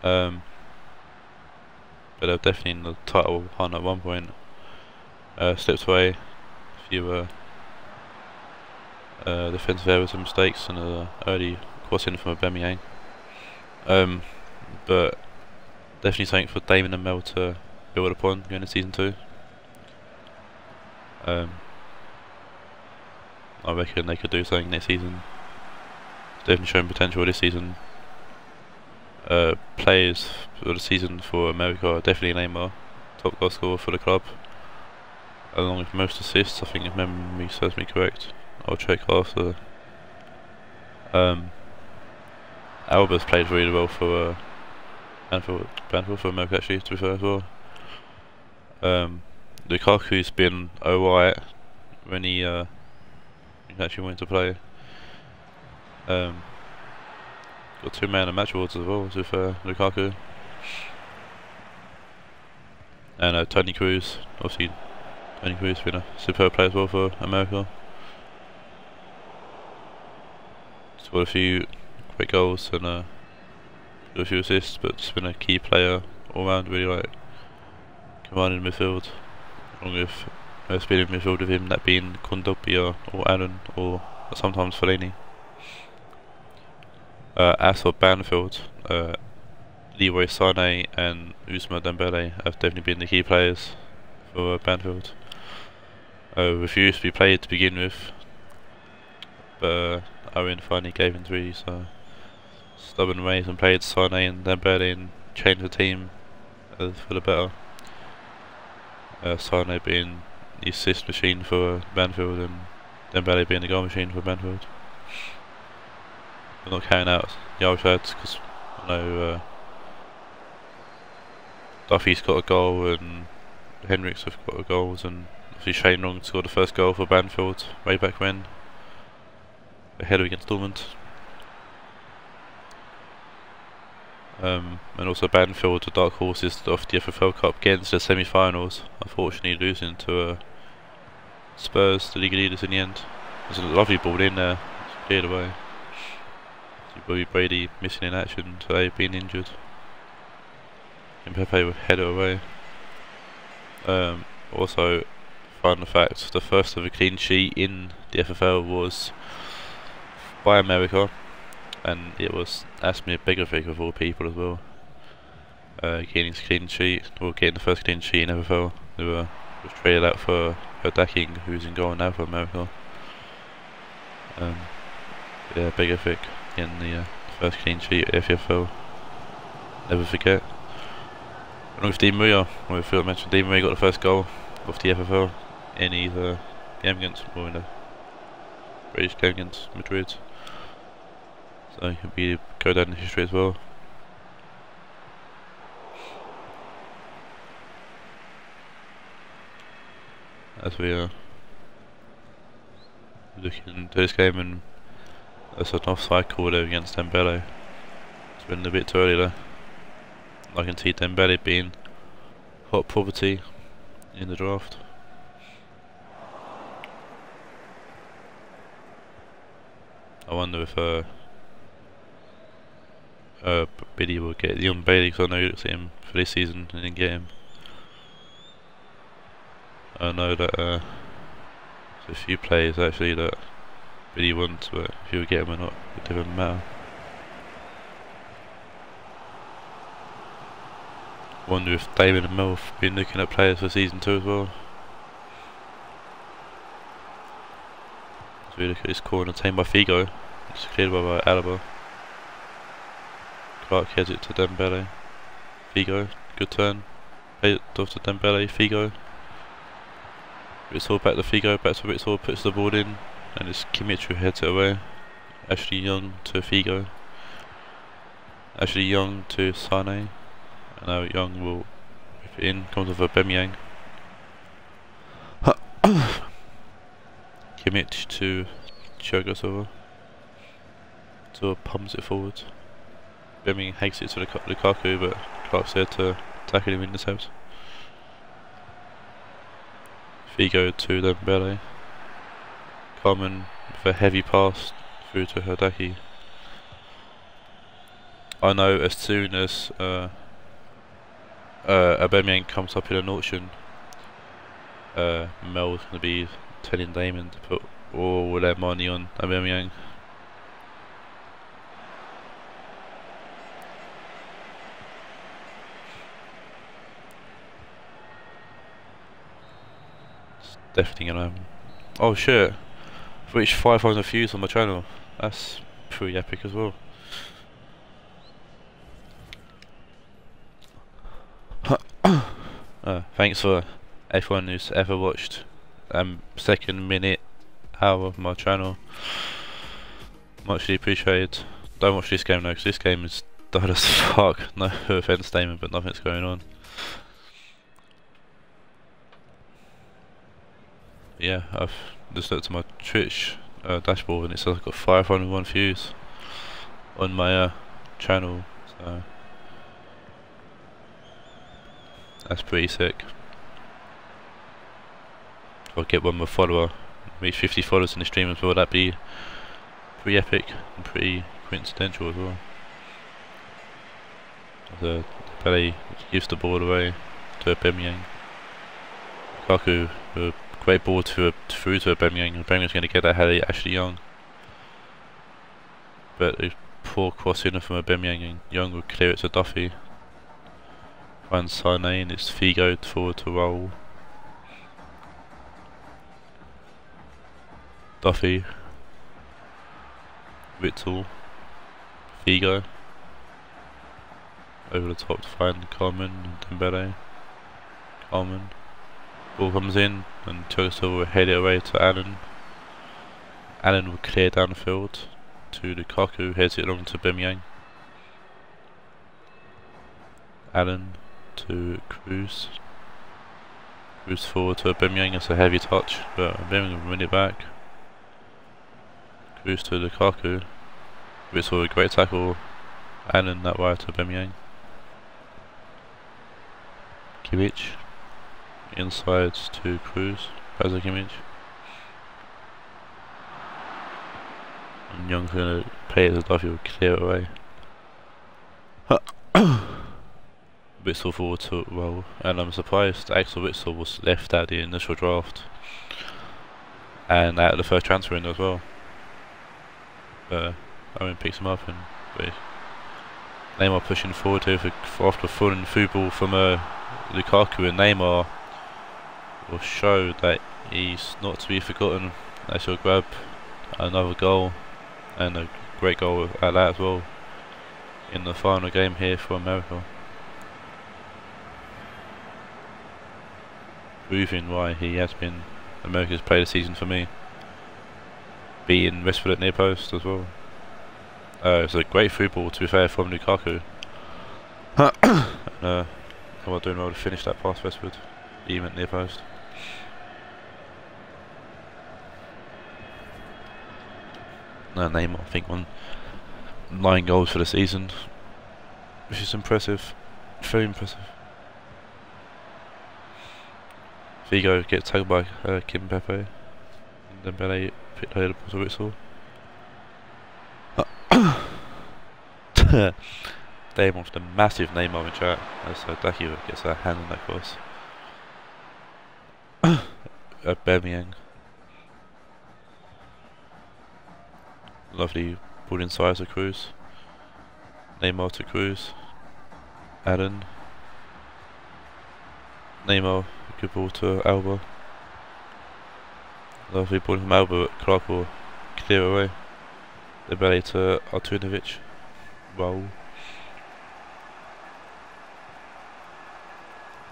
Um, but they're definitely in the title hunt at one point. Uh, slipped away. A few uh, uh, defensive errors and mistakes and an early crossing from Aubameyang. Um, but definitely something for Damon and Mel to build upon going into season two. Um, I reckon they could do something next season. Definitely showing potential this season. Uh, players for the season for America are definitely Neymar, top goal scorer for the club, along with most assists. I think if memory serves me correct. I'll check after. Um, Alba's played really well for uh, Banfield, Banfield for America actually, to be fair as well. Um, Lukaku's been alright when he, uh, actually went to play. Um, got two man of match awards as well with uh, Lukaku. And uh, Toni Kroos, obviously Toni Kroos been a superb player as well for America. Scored a few quick goals and uh, a few assists, but just been a key player all round, really like commanding midfield. Along with uh, speed in midfield with him, that being Kondogbia or Allen or sometimes Fellaini. Uh, as for Banfield, uh, Leroy Sané and Ousmane Dembele have definitely been the key players for uh, Banfield. Uh, refused to be played to begin with, but uh, Owen finally gave in three, so stubborn ways and played Sané and Dembele and changed the team uh, for the better. Uh, Sané being the assist machine for Banfield and Dembele being the goal machine for Banfield. We're not carrying out the other sides because I know uh, Duffy's got a goal and Henriks have got a goals and obviously Shane Long scored the first goal for Banfield way back when ahead of against Dortmund. Um, and also Banfield, the dark horses of the FFL Cup, against the semi-finals. Unfortunately, losing to uh, Spurs, the league leaders, in the end. There's a lovely ball in there, it's cleared away. Bobby Brady missing in action today, being injured. And Pepe would head away. Um, also, fun fact: the first of a clean sheet in the FFL was by America, and it was Asmir Begovic of all people as well. Uh, getting his clean sheet, or getting the first clean sheet in FFL. They were was traded out for Hradecky, who's in goal now for America. Um, yeah, big epic in the uh, first clean sheet at FFL. Never forget. Along with Maria, I feel I mentioned Di Maria got the first goal of the FFL in either game against or in a British game against Madrid. So he'll be go down in history as well. As we are looking to this game and there's an offside call there against Dembele. It's been a bit too early there. I can see Dembele being hot property in the draft. I wonder if uh, uh, Biddy will get Leon Bailey because I know you'll see him for this season and then get him. I know that uh, there's a few players actually that Biddy wants, but if you get him or not, it doesn't matter. Wonder if David and Mel have been looking at players for season two as well. So we look at this corner tamed by Figo. It's cleared by, by Alaba. Clark heads it to Dembele. Figo, good turn. Head off to Dembele, Figo. Witsel back to Figo, back to Witsel, puts the ball in, and it's Kimmich who heads it away. Ashley Young to Figo. Ashley Young to Sane. And now Young will in, comes over Bemyang. Kimmich to Chogosova. So pumps it forward. Bemyang hakes it to Lukaku, but Clark's there to tackle him in the intercept. Figo to Dembele. Common with a heavy pass through to Hradecky. I know as soon as uh, uh, Aubameyang comes up in an auction, uh, Mel's going to be telling Damon to put all their money on Aubameyang. Definitely gonna. Oh shit! Reached 5,000 views on my channel. That's pretty epic as well. uh, thanks for everyone who's ever watched um second minute hour of my channel. Muchly appreciated. Don't watch this game though, because this game is dull as fuck. No offense, Damon, but nothing's going on. Yeah, I've just looked at my Twitch uh, dashboard and it says I've got 501 views on my uh, channel. So that's pretty sick. I'll get one more follower, reach 50 followers in the stream as well, that'd be pretty epic and pretty coincidental as well. The Belly gives the ball away to Aubameyang. Lukaku, a great ball to a, through to a Aubameyang. Aubameyang's going to get that header Ashley Young. But a poor cross in from Aubameyang and Young will clear it to Duffy. Finds Sane it's Figo forward to roll. Duffy, Witsel, Figo, over the top to find Coleman and Dembele, Coleman, ball comes in and Turkcell will head it away to Allen, Allen will clear down the field to Lukaku, heads it along to Bemyang, Allen to Cruz, Cruz forward to Bemyang, it's a heavy touch but Bemyang will win it back. Cruz to Lukaku. We saw a great tackle. Allen that way to Bemyang. Kimmich. Inside to Cruz. Pazza Kimmich. And Young's gonna play it as will clear away. Witsel forward to well, and I'm surprised Axel Witsel was left at the initial draft and out of the first transfer window as well uh, Owen picks him up and but Neymar pushing forward here for, for after falling through ball from uh, Lukaku and Neymar will show that he's not to be forgotten. They shall grab another goal and a great goal at that as well in the final game here for America. Proving why he has been America's player of the season for me. Beating Westwood at near post as well. Uh, it's a great football to be fair from Lukaku. uh, I'm doing well to finish that pass Westwood, even at near post. Uh, Neymar, I think, won nine goals for the season, which is impressive, very impressive. Vigo gets tagged by uh, Kimpembe, and then Bele played a whistle. Dame off the massive Neymar in chat as uh, Daki gets a hand on that cross. uh, Lovely pulled inside to Cruz. Neymar to Cruz. Allen. Neymar, good ball to Alba. Lovely ball from Alba, Clark will clear away. The belly to Artunovic. Wow.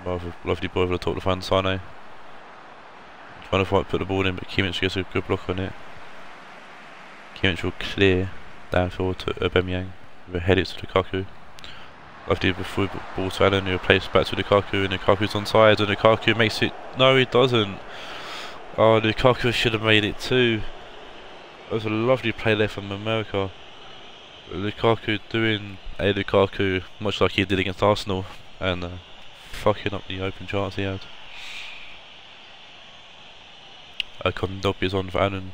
Rather lovely ball over the top to find Sane. Trying to put the ball in, but Kimmich gets a good block on it. Kimmich will clear downfield to Aubameyang. We head it to Lukaku. Lovely before ball to Allen, who plays back to Lukaku, and Lukaku's on side, and Lukaku makes it. No, he doesn't. Oh, Lukaku should have made it too. That was a lovely play there from America. Lukaku doing a Lukaku, much like he did against Arsenal, and uh, fucking up the open chance he had. Uh, is on for Allen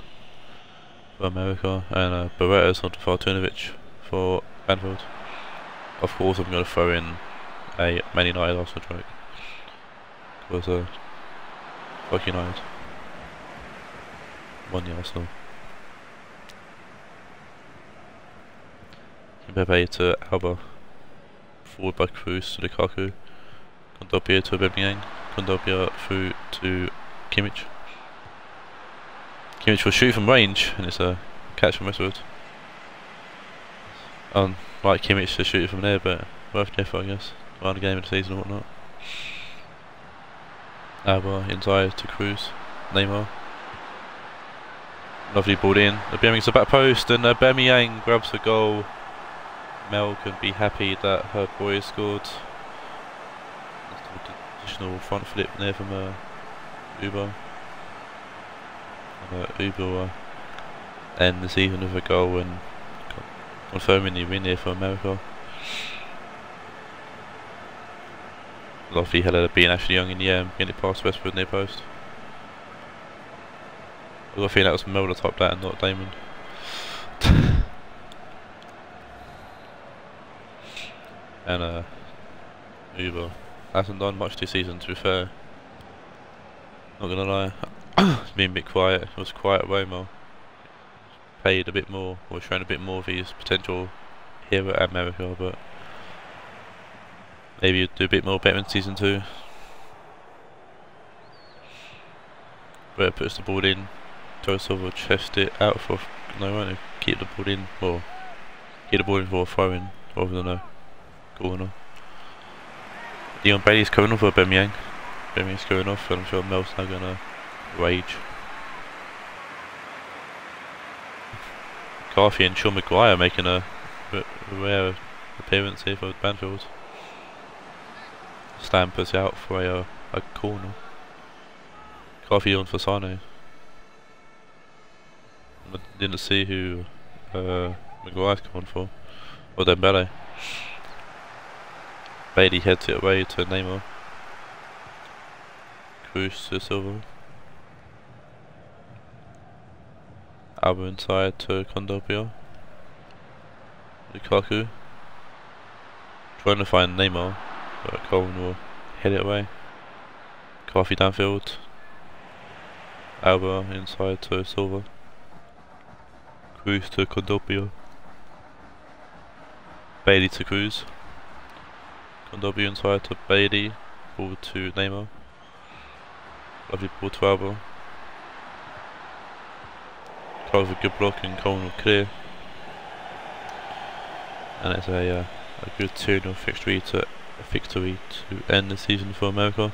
for America, and uh, Beretta's on for Artunovic for Banfield. Of course, I'm going to throw in a Man United Arsenal joke. Because, uh, fuck United. Won the Arsenal. Mbappe to Alba. Forward by Cruz to Lukaku. Kondogbia to Aubameyang. Kondogbia through to Kimmich. Kimmich will shoot from range, and it's a catch from Westwood. Um, like Kimmich to shoot from there, but worth the effort, I guess. One game of the season or whatnot. Alba inside to Cruz. Neymar. Lovely ball in. Aubameyang's the back post, and Aubameyang grabs the goal. Mel can be happy that her boy has scored. Additional front flip there from uh, Uber. Uh, Uber uh, ends even with a goal and confirming the win here for America. Lovely header being Ashley Young in the and getting it past Westwood near post. I got a feeling that was that top that and not Damon. and uh, Uber hasn't done much this season to be fair. Not gonna lie, it's been a bit quiet. It was quiet way more. Paid a bit more, or shown a bit more of his potential here at America, but maybe you'd do a bit more better in season two. Where it puts the ball in, Joe Silva chest it out for no one keep the ball in or keep the ball in for a throw in rather than a corner. Leon Bailey's coming off for Aubameyang. Aubameyang's going off and I'm sure Mel's now gonna rage. Carthy and Sean McGuire making a, rare appearance here for Banfield. Stam puts out for a, uh, a corner. On for Sane. I didn't see who uh, Maguire's coming for. Or Dembele. Bailey heads it away to Neymar. Cruz to Silva. Alba inside to Kondogbia. Lukaku. Trying to find Neymar, but Coleman will hit it away. Coffee downfield. Alba inside to Silva. Cruz to Kondogbia. Bailey to Cruz. Kondogbia inside to Bailey. Forward to Neymar. Lovely ball to Alba. Close a good block and Coleman will clear. And it's a, uh, a good 2-0 victory to, victory to end the season for America.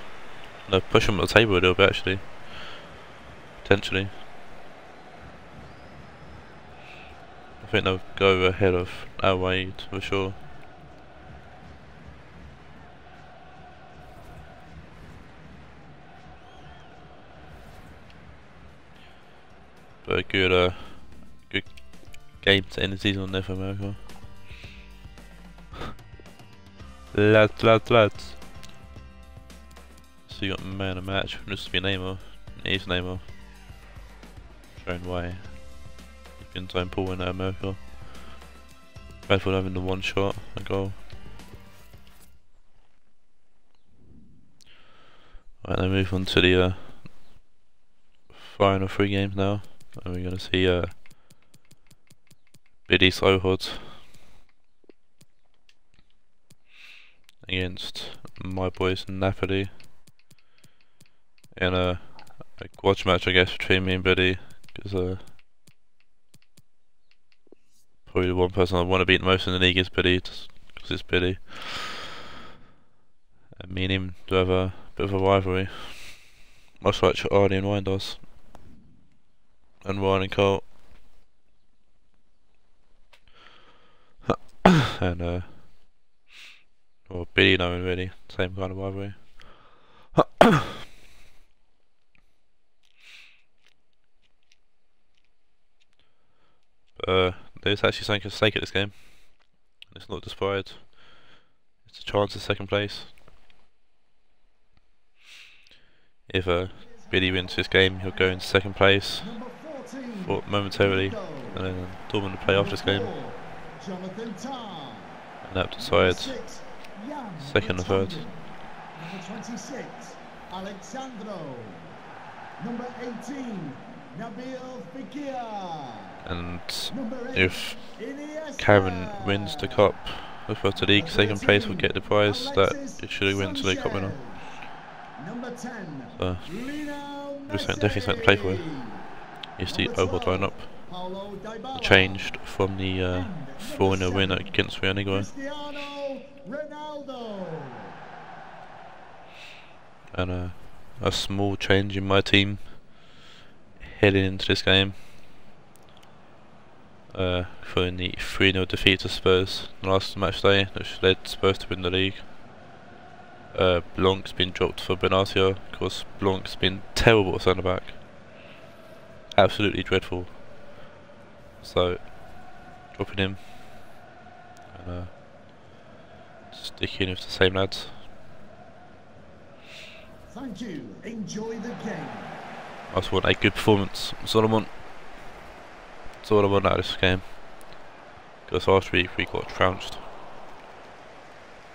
No, push them on the table a little bit actually. Potentially. I think they'll go ahead of Al Raed for sure. A good, uh, good game to end the season on there for America. lads, lads, lads. So you got man of match. This will be Neymar. Is Neymar. Showing why. He's been so important at America. Bradford having the one shot, a goal. Right, then move on to the uh, final three games now. We're going to see uh, Biddy Sohod against my boys Napoli in a, a watch match I guess between me and Biddy because uh, probably the one person I want to beat the most in the league is Biddy because it's Biddy. And me and him do have a bit of a rivalry much like Arnie and Wine does and Ryan and and uh or Billy and Owen really, same kind of rivalry. uh there's actually something at stake at this game. It's not destroyed. It's a chance of second place. If uh, Billy wins this game, he'll go into second place momentarily, and then Dortmund play after this game. And that decides second and third. Number 26, Alexandro. Number 18, Nabil Fekir. And if Karen wins the cup, the first league, second place will get the prize that it should have win to the cup winner. Number 10, So, Lionel definitely something to play for. It's the 12, lineup changed from the uh, And 4 number 0 win against Real. Ronaldo. and uh, a small change in my team heading into this game. Uh, the 3 0 defeat to Spurs last match day, which led Spurs to win the league. Uh, Blanc's been dropped for Benatia. Of course, Blanc's been terrible at centre back. Absolutely dreadful. So, dropping him. And uh, sticking with the same lads. Thank you. Enjoy the game. I just want a good performance. That's all I want. That's all I want out of this game. Because last week we got trounced.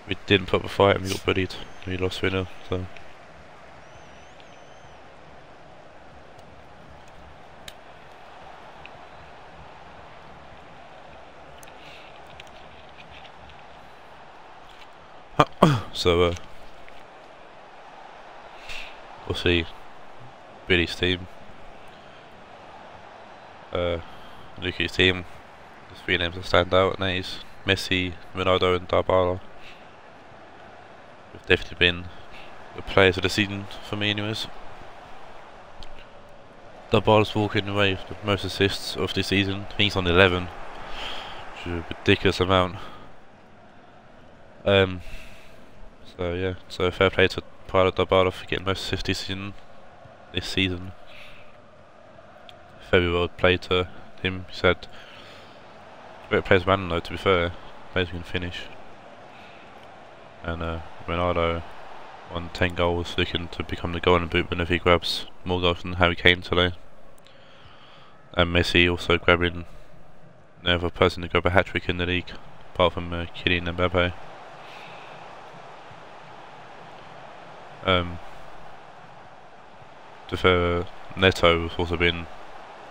We didn't put up a fight and we got bullied. And we lost 3 0. So. so, uh, we'll see Billy's team. Uh, Luki's team. The three names that stand out, and that is Messi, Ronaldo, and Dybala. Have definitely been the players of the season for me, anyways. Dybala's walking away with the most assists of the season. He's on 11, which is a ridiculous amount. Um. So yeah, so fair play to Paulo Dybala for getting most assists season this season. Very well played to him, he said. Great players man though, to be fair. Players can finish. And uh, Ronaldo on 10 goals, looking to become the golden bootman if he grabs more goals than Harry Kane today. And Messi also grabbing the other person to grab a hat-trick in the league, apart from uh, Kylian Mbappe. Um, to Neto has also been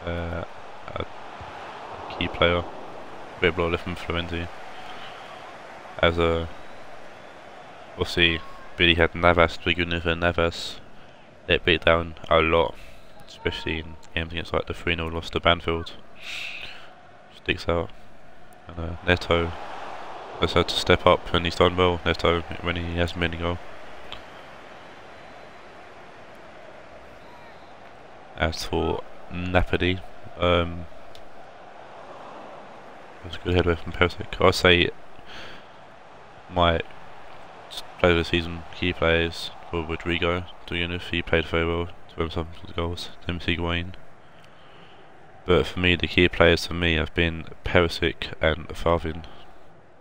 uh, a key player, great blow from Florenzi. As a, obviously, Billy had Navas to begin with, and Navas let beat down a lot, especially in games against like the 3 0 loss to Banfield. Sticks out. And uh, Neto has had to step up and he's done well, Neto, when he hasn't been in goal. As for Napoli, um, was a good headway from Perisic. I'd say my player of the season key players were Rodrigo, with, he played very well to some goals, Timothy Weah. But for me, the key players for me have been Perisic and Thauvin.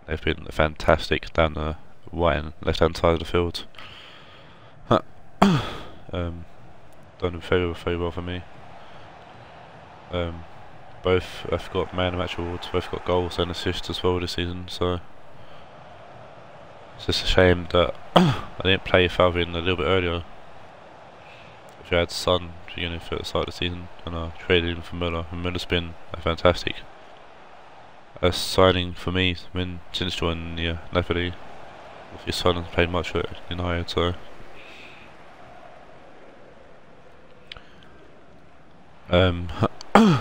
They've been fantastic down the right and left hand side of the field. um, done very, very well for me. Um, both have got man of match awards, both got goals and assists as well this season, so it's just a shame that I didn't play Thauvin a little bit earlier. If I had Son beginning for the start of the season and I traded him for Müller and Müller's been a fantastic a signing for me when since joining yeah, Napoli. If your son has played much for United, so um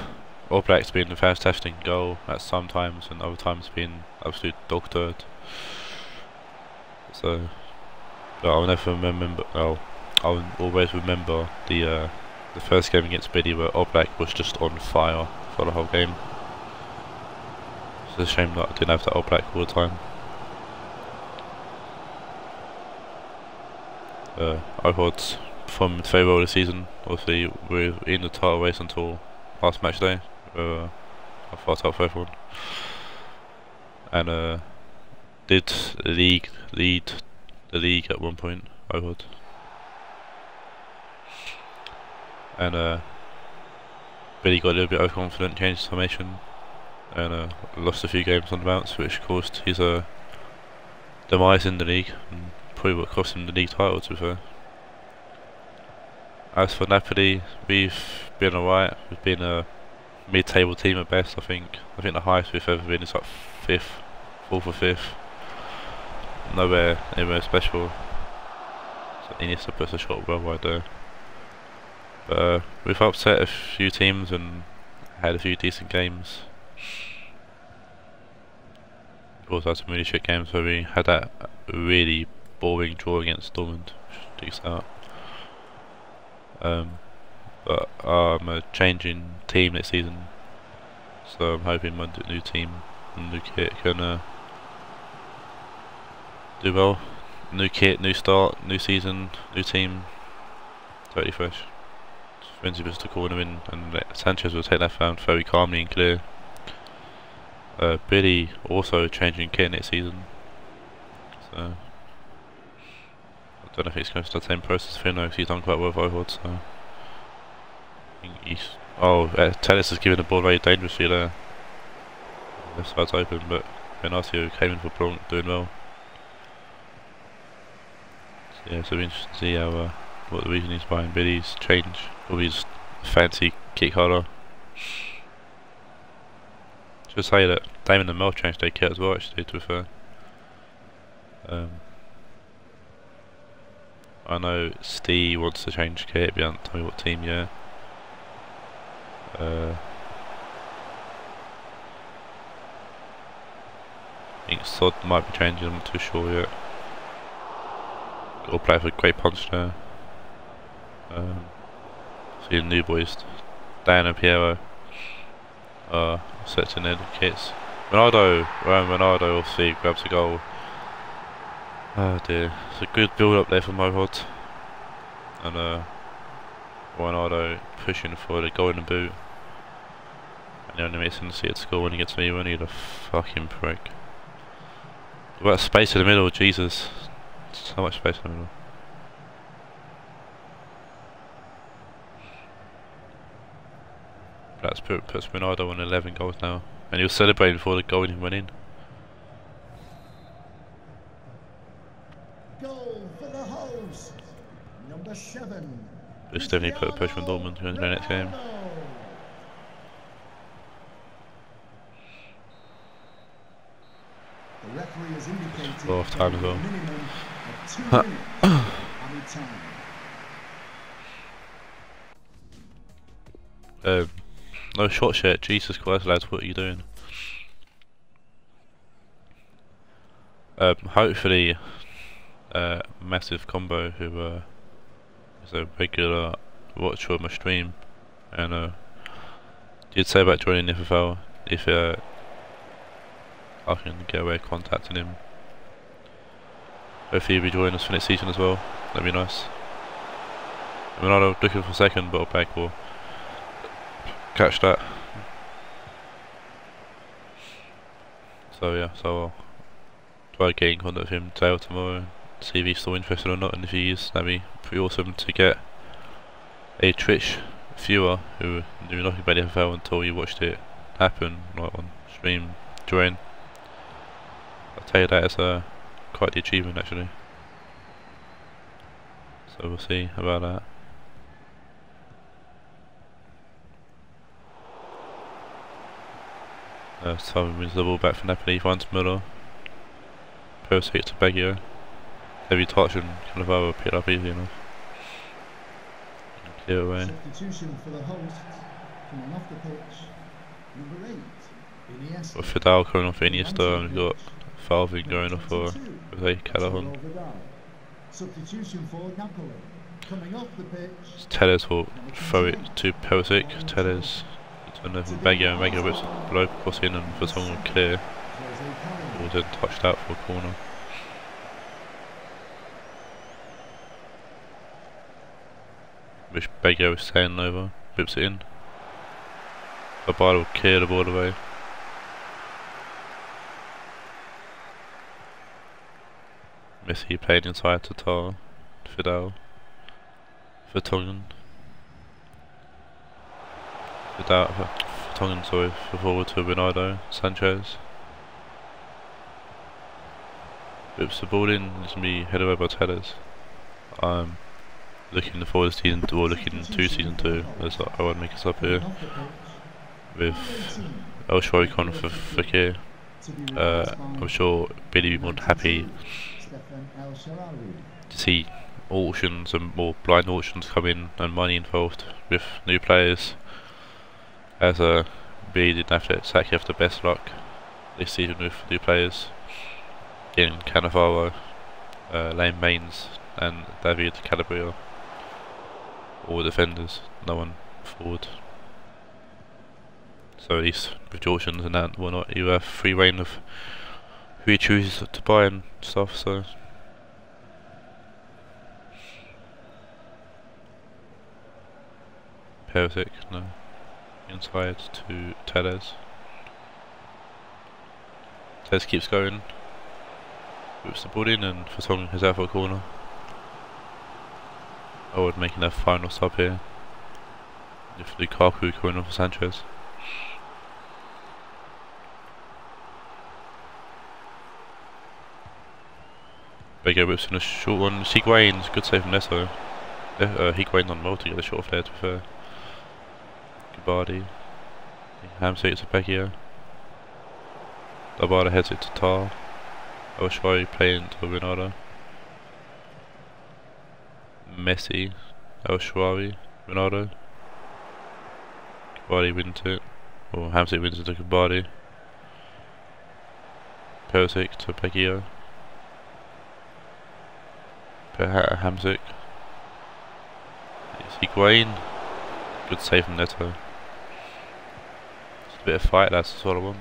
Oblak's been a fantastic goal at some times and other times been absolute dog turd. So but I'll never remember well I'll always remember the uh, the first game against Biddy where Oblak was just on fire for the whole game. It's a shame that I didn't have that Oblak all the time. Uh, I thought from very well this season. Obviously, we're in the title race until last match day. Uh, I thought out for everyone. And uh, did the league lead the league at one point, I would. And uh, Billy got a little bit overconfident, changed formation, and uh, lost a few games on the bounce, which caused his uh, demise in the league, and probably what cost him the league title, to be fair. As for Napoli, we've been alright. We've been a mid-table team at best, I think. I think the highest we've ever been is like fifth, fourth or fifth. Nowhere anywhere special. So Iniesta puts a shot well right there. But uh, we've upset a few teams and had a few decent games. We also had some really shit games where we had that really boring draw against Dortmund, which sticks out. Um, but I'm a changing team next season, so I'm hoping my new team and new kit can uh, do well. New kit, new start, new season, new team, totally fresh. Renzi was to corner in, and Sanchez will take that round very calmly and clear. Uh, Billy also changing kit next season, so don't know if he's going to start the same process for him though, he's done quite well with Overwatch, so he's oh uh, Tennis is giving the ball very dangerously there. Left side's open, but Benatia came in for Blanc doing well. So, yeah, so we interesting to see how uh, what the reason is behind Billy's change of his fancy kick holder. Should say that Damon and Mel changed their kit as well actually to be fair. Um, I know Steve wants to change kit, but he hasn't told me what team yet. Uh, I think Sod might be changing, I'm not too sure yet. Got to play for Great Punch there. Um, see the new boys, Dan and Piero, are setting their kits. Ronaldo, Ryan Ronaldo obviously grabs a goal. Oh dear, it's a good build up there for Mohod. And uh, Ronaldo pushing for the golden boot. And the only makes him see it score when he gets me when he's a fucking prick. What space in the middle, Jesus. So much space in the middle. That's put, puts Ronaldo on 11 goals now. And he was celebrating before the goal went in. Goal for the host. It's definitely put a push on Dortmund in the next game. The referee has indicated off time as well. a minimum of two minutes added time. Um, no short shit. Jesus Christ, lads, what are you doing? Um, hopefully, uh, massive combo who uh, is a regular watcher of my stream, and uh, did say about joining FFL if uh, I can get away contacting him. Hopefully he'll be joining us for next season as well. That'd be nice. I mean, I'm looking for second, but back will catch that. So yeah, so I'll try to get in contact with him today or tomorrow, see if he's still interested or not, and if he is, that'd be pretty awesome to get a Twitch viewer who knew nothing about the FFL until you watched it happen, like on stream, join. I'll tell you that is uh, quite the achievement actually. So we'll see about that. Uh, Simon wins the ball back for Napoli, finds Müller. Perisic to Baggio. Heavy touch and Cannavaro pick it up easy enough. Clear away. Substitution for the hosts coming off the pitch. Number eight, Iniesta. With Fidel coming off Iniesta and we've got Thauvin going off for 22, Jose Callejón. Substitution for Napoli. Coming off the pitch. Telles will throw it to Perisic. Telles turn over Baggio and Baggio whips it below, cross in and Vertonghen will clear. Callejón. Ball then touched out for a corner. Which Baggio is sailing over, whips it in. The Abada will clear the ball away. Messi played inside to Tar, Fidel, Vertonghen. Fidel, Vertonghen, sorry, for forward to Bernardo, Sanchez. Whips the ball in, it's be headed over by Telles. I'm um, looking forward to season two, or looking to season two, as I want to make us up here with Number 18, El Shoykon for Fekir. Uh, I'm sure Billy will be happy to see auctions and more blind auctions come in and money involved with new players. As uh, Billy didn't have to exactly have the best luck this season with new players. in Cannavaro, uh, Leighton Baines and David Calabria. All defenders, no one forward. So at least with auctions and that whatnot, you have free reign of who you choose to buy and stuff, so Perisic, no. Inside to Telles. Telles keeps going. Whips the ball in and Vertonghen has out for a corner. Would make a final sub here. If Lukaku coming off Sanchez. Bego whips in a short one. Higuain's good save from Neto. Uh, uh, Higuain on well to get the short flare to fair. Gabbardi. Hamsik it to Pecchio. Dabada heads it to Tar. Oshwari playing to Ronaldo. Messi. Oshwari. Ronaldo. Gabbardi wins it. Or Hamsik wins it to Gabbardi. Perisic to Pecchio. Per Hamsik. It's Higuain. Good save from Neto. Just a bit of fight, that's what I want.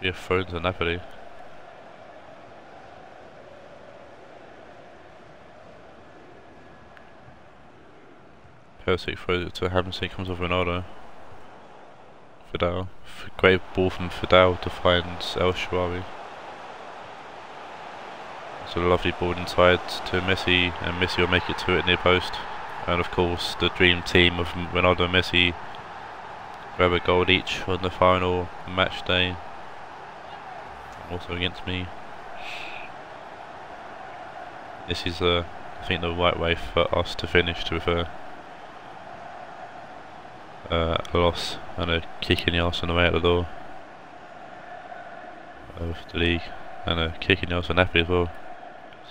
We have thrown to Napoli. Perisic throws it to Hamsik, comes off Ronaldo. Fidel. Great ball from Fidel to find El Shaarawy. So a lovely ball inside to Messi, and Messi will make it to it near post. And of course, the dream team of Ronaldo and Messi grab a goal each on the final match day. Also against me. This is, uh, I think, the right way for us to finish with a, uh, a loss and a kick in the arse on the way out the door of the league, and a kick in the arse for Napoli as well.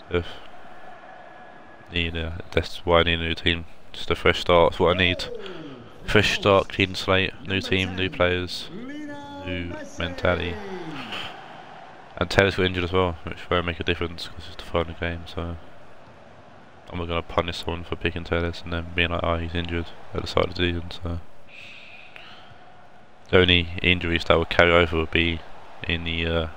If need, that's why I need a new team Just a fresh start. That's what I need. Fresh start, clean slate, new team, new players, new mentality. And Taylor's got injured as well, which won't make a difference because it's the final game. So I'm not going to punish someone for picking Taylor's and then being like, oh, he's injured at the start of the season. So the only injuries that will carry over will be in the uh,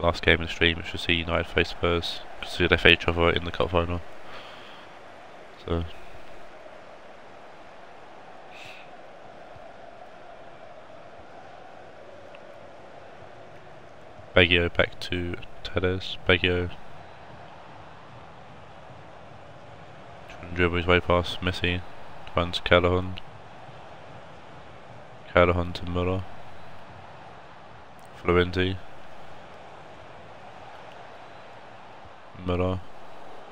last game of the stream, which will see United face Spurs because they face each other in the cup final. So. Baggio back to Telles. Baggio trying dribble his way past Messi. Finds Callejón. Callejón to Muller. Florenzi. Muller.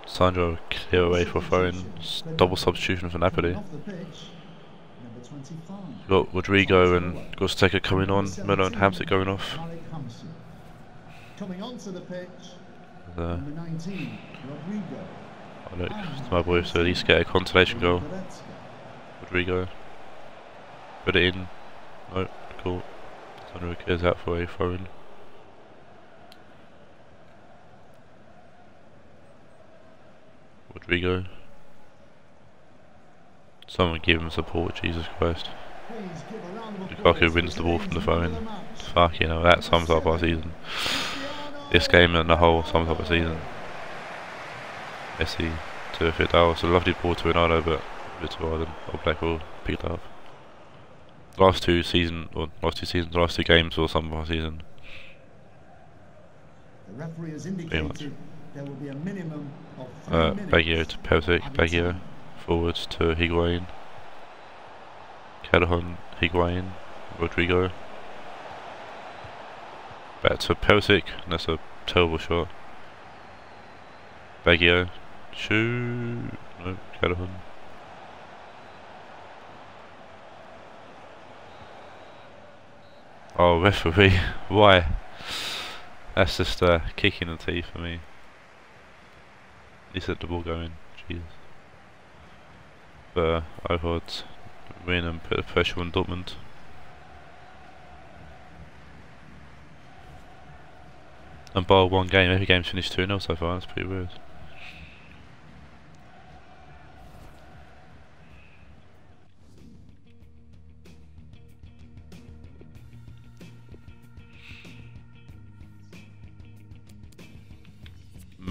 Sandro clear away for throwing. Double substitution for Napoli. Off the pitch, number 25. Got Rodrigo and Gosteka coming on. Muller and Hamsik going off. Coming onto the pitch, number 19, Rodrigo. oh look, it's my boy, so at least get a consolation goal. Rodrigo. Put it in. No, cool. Sandro is out for a in. Rodrigo. Someone give him support, Jesus Christ. Lukaku wins the ball from the phone. Fuck, you know, that sums up our season. This game and the whole sums up the season. Messi to Fidel. It's a lovely ball to Ronaldo, but too hard and or Blackwell picked it up. Last two season, or last two seasons, last two games or some of our season. The referee has indicated there will be a minimum of three Uh. Baggio to Peltic, Baggio forwards to Higuain. Callejón, Higuain, Rodrigo. Back to Peltic, and that's a terrible shot. Baggio, shoot, no, Callejón. Oh, referee, why? That's just a kick in the teeth for me. He said the ball going, Jesus. But uh, I thought win and put the pressure on Dortmund. And bar one game, every game's finished 2 0 so far, that's pretty weird.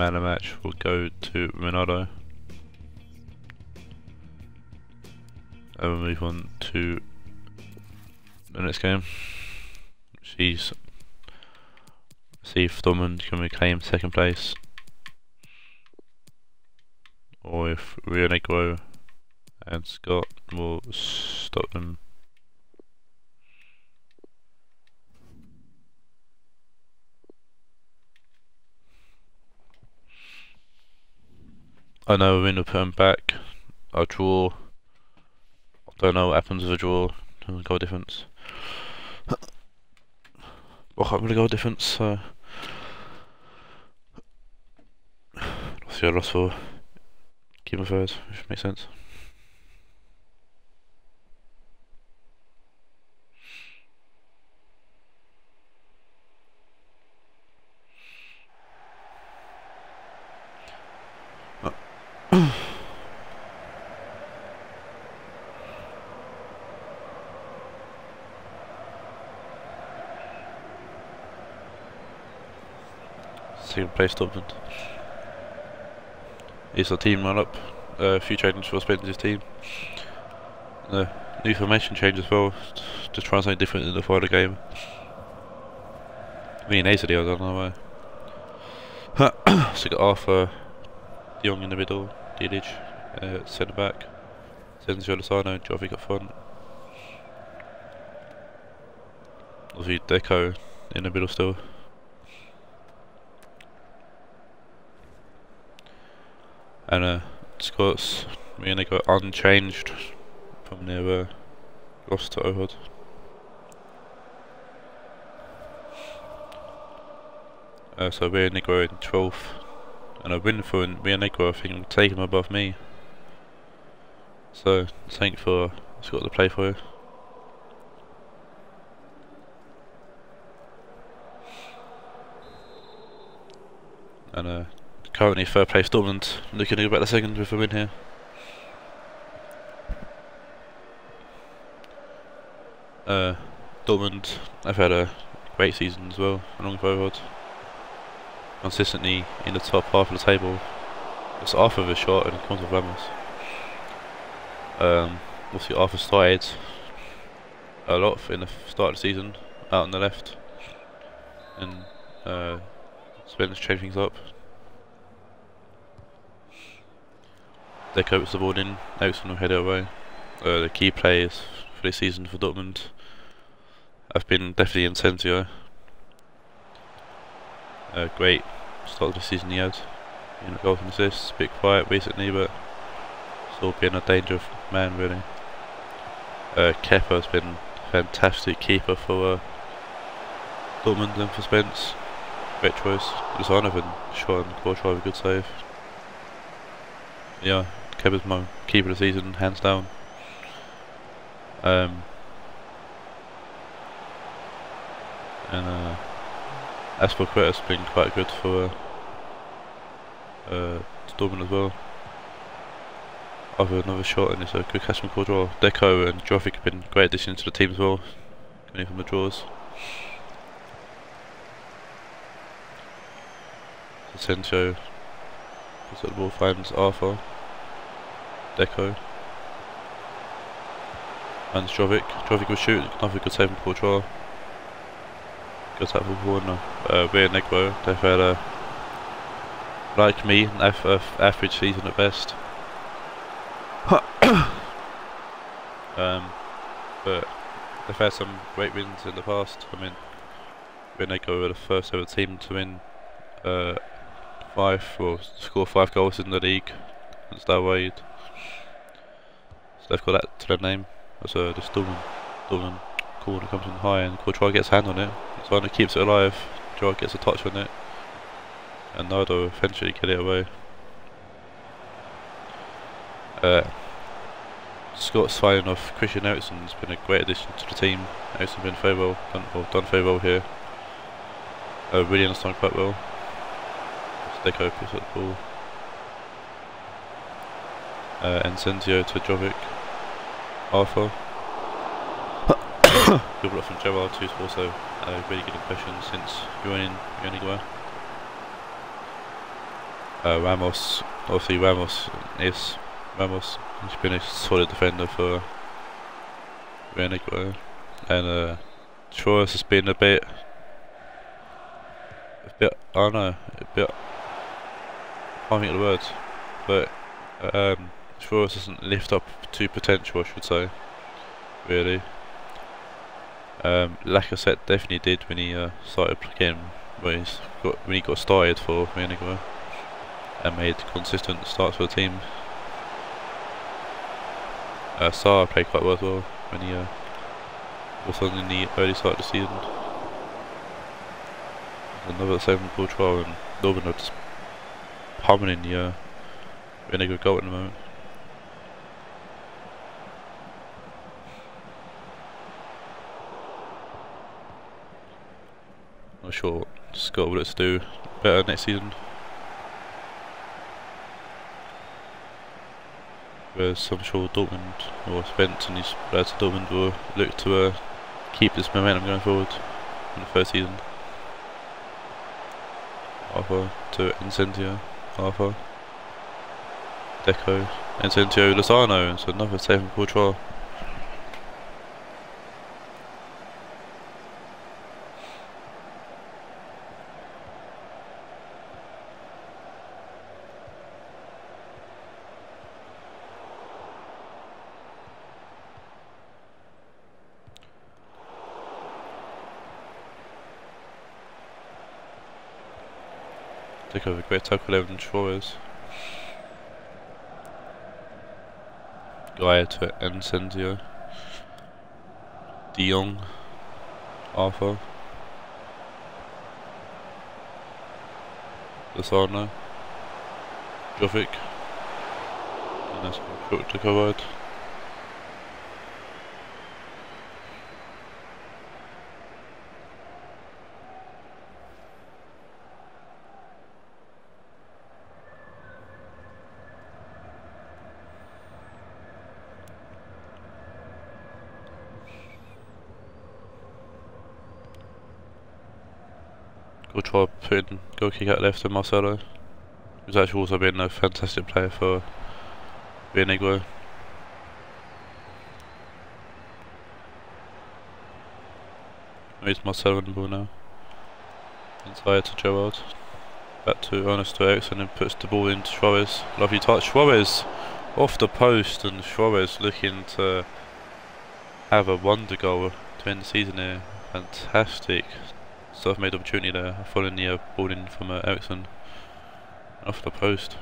Man of match will go to Ronaldo. And we'll move on to the next game. She's see if Dortmund can reclaim second place. Or if Rionegro and Scott will stop them. I know going to put them back. A draw. I don't know what happens with a draw. Goal difference. I can't really goal difference, so. Lost your loss for keep my third, which makes sense. Second place Dortmund. Is the team run up? A uh, few changes for Spencer's team. Uh, new formation change as well, Just trying something different in the final game. Me and I don't know why. so we got Arthur, Young in the middle, Dilic, uh, centre back, Sensio Lozano, Jovic up front. Obviously Deco in the middle still. And uh, Scots, we're gonna go unchanged from their uh, to Ohod. Uh, so we're Negro in 12th, and a win for Rionegro I think will take him above me. So, thank for Scott to play for you. And uh, currently third place Dortmund, looking to go back the second with a win here. Uh, Dortmund have had a great season as well, along with Overhod. Consistently in the top half of the table. It's Arthur a shot and comes with Ramos. Um, obviously Arthur started a lot in the start of the season, out on the left. And uh, Spence changed things up. They coach the ball in, Eriksen will head away. Uh, the key players for this season for Dortmund have been definitely Asensio. A great start of the season he had. You know, goals and assists, a bit quiet recently, but still being a dangerous man really. Uh, Kepa has been a fantastic keeper for uh, Dortmund and for Spence. Great choice. Lozano been shot and Courtois a good save. Yeah, Kepa's my keeper of the season, hands down. Um, and uh, Azpilicueta's been quite good for uh, uh, as well. Other another shot and it's a good catch from Courtois. Deco and Jovic have been great additions to the team as well, coming from the draws. Asensio puts the ball, finds Arthur. Deco. And Jovic. Jovic will shoot, another good save from Courtois. Good tap for corner. Uh, Rionegro, they've had a, like me, an F F average season at best. um, but they've had some great wins in the past. I mean, Rionegro were the first ever team to win uh, five or score five goals in the league against Raed. They've got that to their name. That's uh, the Stulman, Stulman corner comes in high and Courtois gets a hand on it. So it keeps it alive. Gerard gets a touch on it. And Nardo eventually get it away. Uh, Scott's signing off Christian Eriksen's been a great addition to the team. Eriksen's been very well, done, well, done very well here. Uh, really understand quite well. Deco picks up the ball. Uh, Asensio to Jovic. Arthur. good block from Gerard who's also had a really good impression since joining Unigua. Uh, Ramos, obviously Ramos is Ramos. He's been a solid defender for Rionegro. And uh, Troyes has been a bit, a bit, I don't know, a bit, I can't think of the words, but um, Troyes doesn't live up to potential, I should say, really. Um, Lacazette definitely did when he uh, started playing, when, got, when he got started for Rionegro and made consistent starts for the team. Uh, Sarr played quite well as well when he uh, was on in the early start of the season. Another seven Courtois and Northern are just in the uh, Renegade goal at the moment. Not sure what Scott will let's do better next season. Whereas I'm sure Dortmund or Spence and his lads Dortmund will look to uh, keep this momentum going forward in the first season. Arthur to Asensio, Arthur, Deco, Asensio, Lozano, and so another save from Courtois. Take a great tackle 11 Troyes. Gaia to Asensio. De Jong. Arthur. Lozano. Jovic. And that's to cover it. Go try putting go kick out left to Marcelo. Who's actually also been a fantastic player for Rionegro. Oh, Here's Marcelo the ball now. Inside to Gerard. Back to Ernesto Eriksen and puts the ball into Suarez. Lovely touch. Suarez off the post and Suarez looking to have a wonder goal to end the season here. Fantastic self-made opportunity there following the uh, ball in from uh, Eriksen off the post.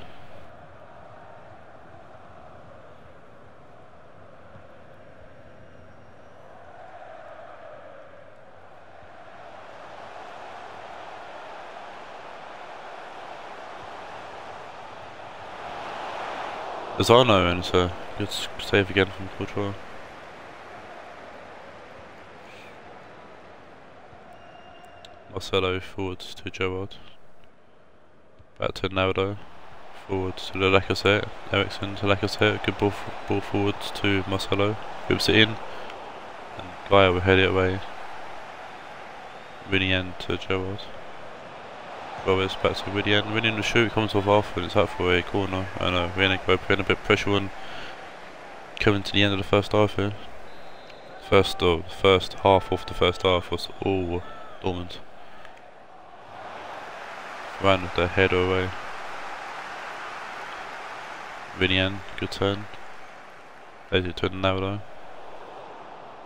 Lozano and a good save again from Courtois. Marcelo forwards to Gerard. Back to Naldo. Forwards to Lacazette. Eriksen to Lacazette. Good ball, ball forwards to Marcelo. Hoops it in. And Gaia will head it away. Willian to Gerard. Roberts back to Willian. Willian the shoot comes off off and it's out for a corner. And uh, Rienico putting a bit of pressure on. Coming to the end of the first half here. First, uh, first half of the first half was all Dortmund ran with the head away. Vinian, good turn. There's it to Navalo.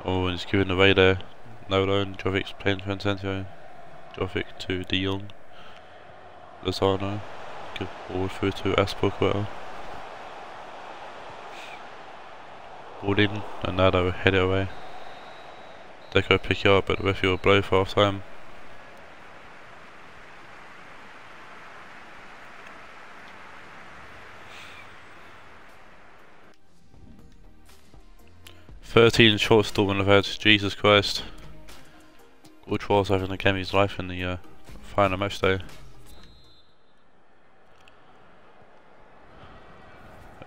Oh, and he's giving away there. Navalo and Jovic's playing Fantasio. Jovic to De Jong. Lozano. Good forward through to Azpilicueta. Ball in, and they head it away. Deco pick it up, but the referee will blow for half time. 13 short storm I've had, Jesus Christ. Which was having the his life in the uh, final match day.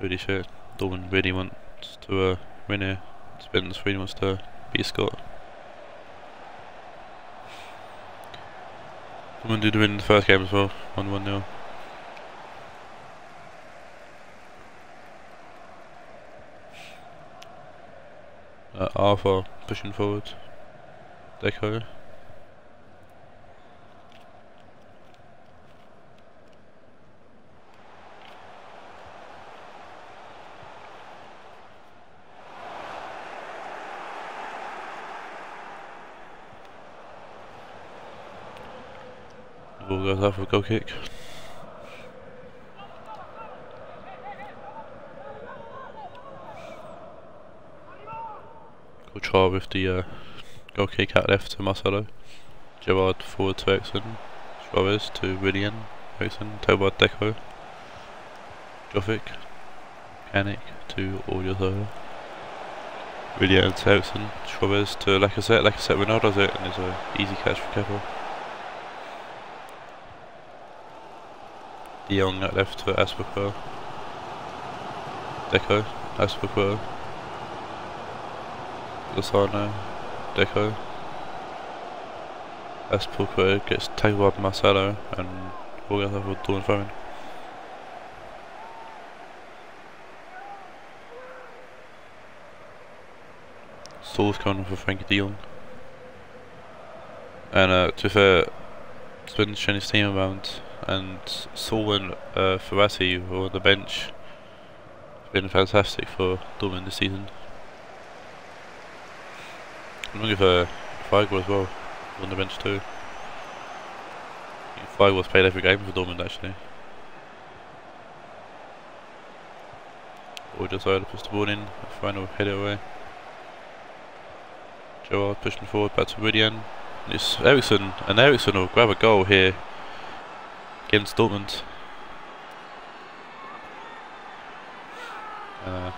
Really shit, Dortmund really wants to uh, win here. Spence really wants to beat Scott. Dortmund did win the first game as well, 1-1 0. Uh, Arthur pushing forward. Deco. Goes off for a goal kick. Try with the uh, goal kick out left to Marcelo. Gerard forward to Eriksen. Suarez to Willian. Eriksen. Tobard Deco. Jovic. Pjanic to Odriozola. Willian to Eriksen. Suarez to Lacazette. Lacazette Ronaldo does it and it's an easy catch for Keppel. De Jong left to Azpilicueta. Deco. Azpilicueta. Lozano, Deco. Azpilicueta gets taken by Marcelo and we'll get with Dawn Foreman. Saul's coming for Frenkie de Jong. And uh, to be fair, been showing his team around and Saul and uh, Ferrati were on the bench. It's been fantastic for Dortmund this season. I'm for Figo as well, on the bench too. Figo's played every game for Dortmund actually. Or just to push the ball in, final head it away. Gerard pushing forward back to Willian. It's Eriksen, and Eriksen will grab a goal here against Dortmund. Uh,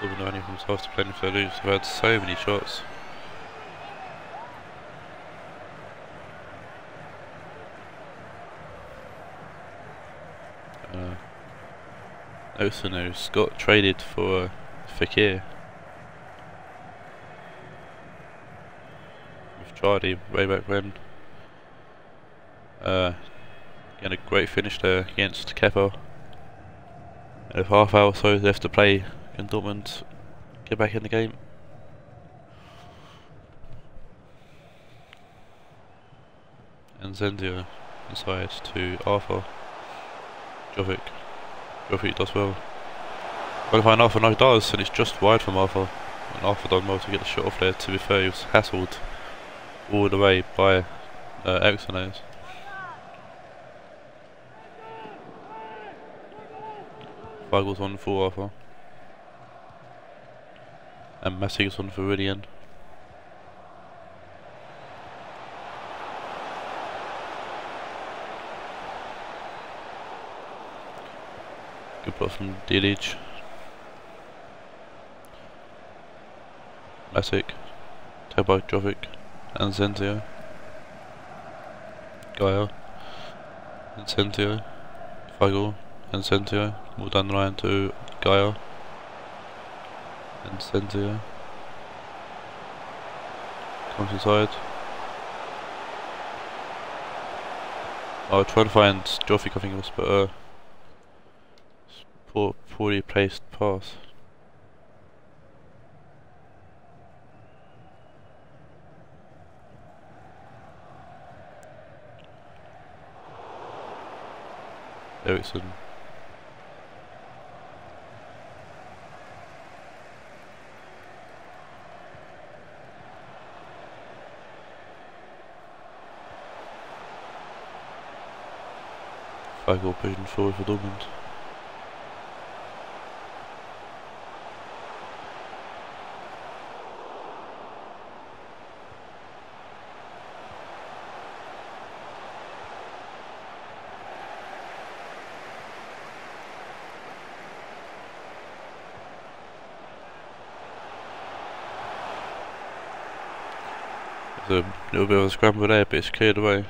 Double only from themselves to play if they lose. They've had so many shots. Uh, Osen who's got traded for Fekir. With Charlie way back when. Uh, getting a great finish there against Kepa. And with half hour so left to play, can Dortmund get back in the game? Asensio inside to Arthur. Jovic. Jovic does well. Well, if I Arthur now does, and it's just wide from Arthur. And Arthur done well to get the shot off there. To be fair, he was hassled all the way by uh, Eriksen. is. On for Arthur. And Massig on Viridian. Good block from Dilic. Matic. Tabak Jovic. Asensio. Gaia. Asensio. Move down the line to Gaia. Asensio. Comes inside. I'll try to find think it was, but uh poor, poorly placed pass. Eriksen. Five goal pushing forward for Dortmund. A little bit of a scramble there, but it's cleared away.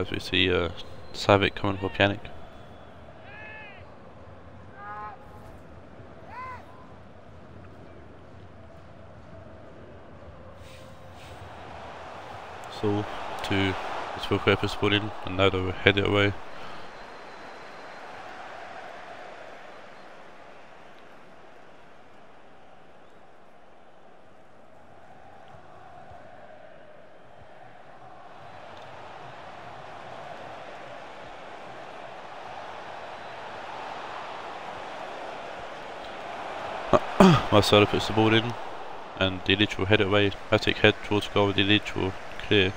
As we see uh, Savic coming for Pjanic. So, to its full purpose in, and now they'll head it away. Marcelo puts the ball in and Dilic will head away. Matic head towards goal, Dilic will clear.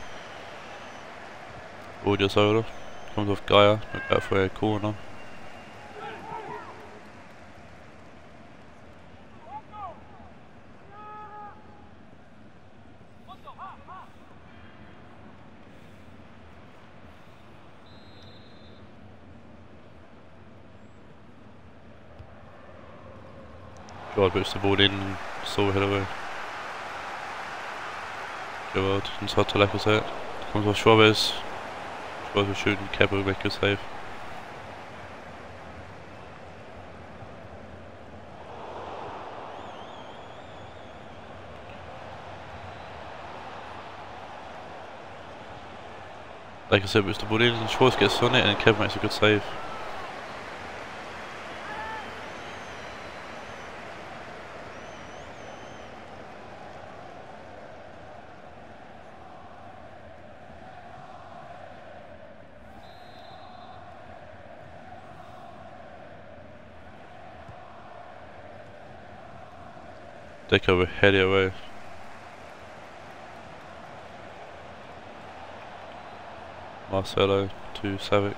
Odriozola comes off Gaia, look out for a corner. Gerard puts the ball in and saw head away. Gerard inside to Lacazette. Comes off Suarez. Suarez was shooting, Kepa will make a save. Like I said, puts the ball in and Schwartz gets on it and Kev makes a good save. Take over, head away. Marcelo to Savic.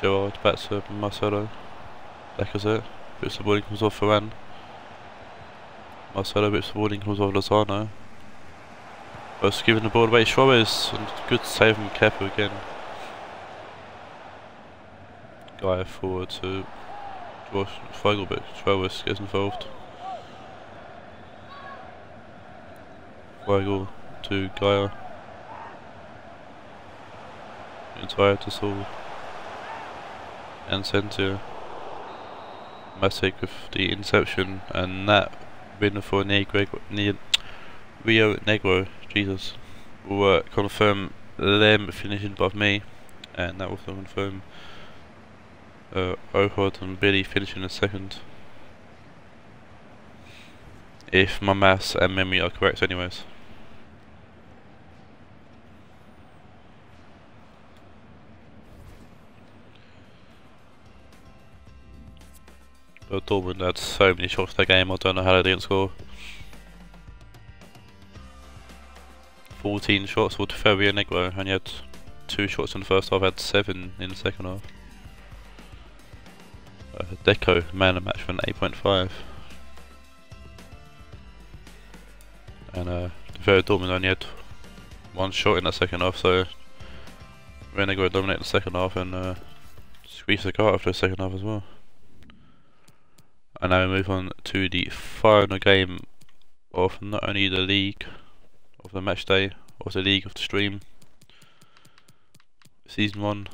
Gerard back to Marcelo. Lacazette. Bits of boarding comes off Ferran. Marcelo bits of boarding comes off Lozano. Both giving the ball away. Suarez good save from Kepa again. Guy forward to Josh Fogelbeck. Suarez gets involved. Weigl to Gaia. Entire to Soul. And Center. Matic with the interception and that winner for Negro, ne Rionegro. Jesus. will uh, confirm them finishing above me, and that will confirm uh, Ohod and Billy finishing in second. If my maths and memory are correct anyways. But Dortmund had so many shots in that game, I don't know how they didn't score. 14 shots for Ferrier Negro, and yet two shots in the first half, had seven in the second half. Uh, Deco, man of match for an 8.5. And uh, Dortmund only had one shot in the second half, so Rionegro dominated the second half and uh, squeezed the car after the second half as well. And now we move on to the final game of not only the league of the match day, of the league of the stream, season one,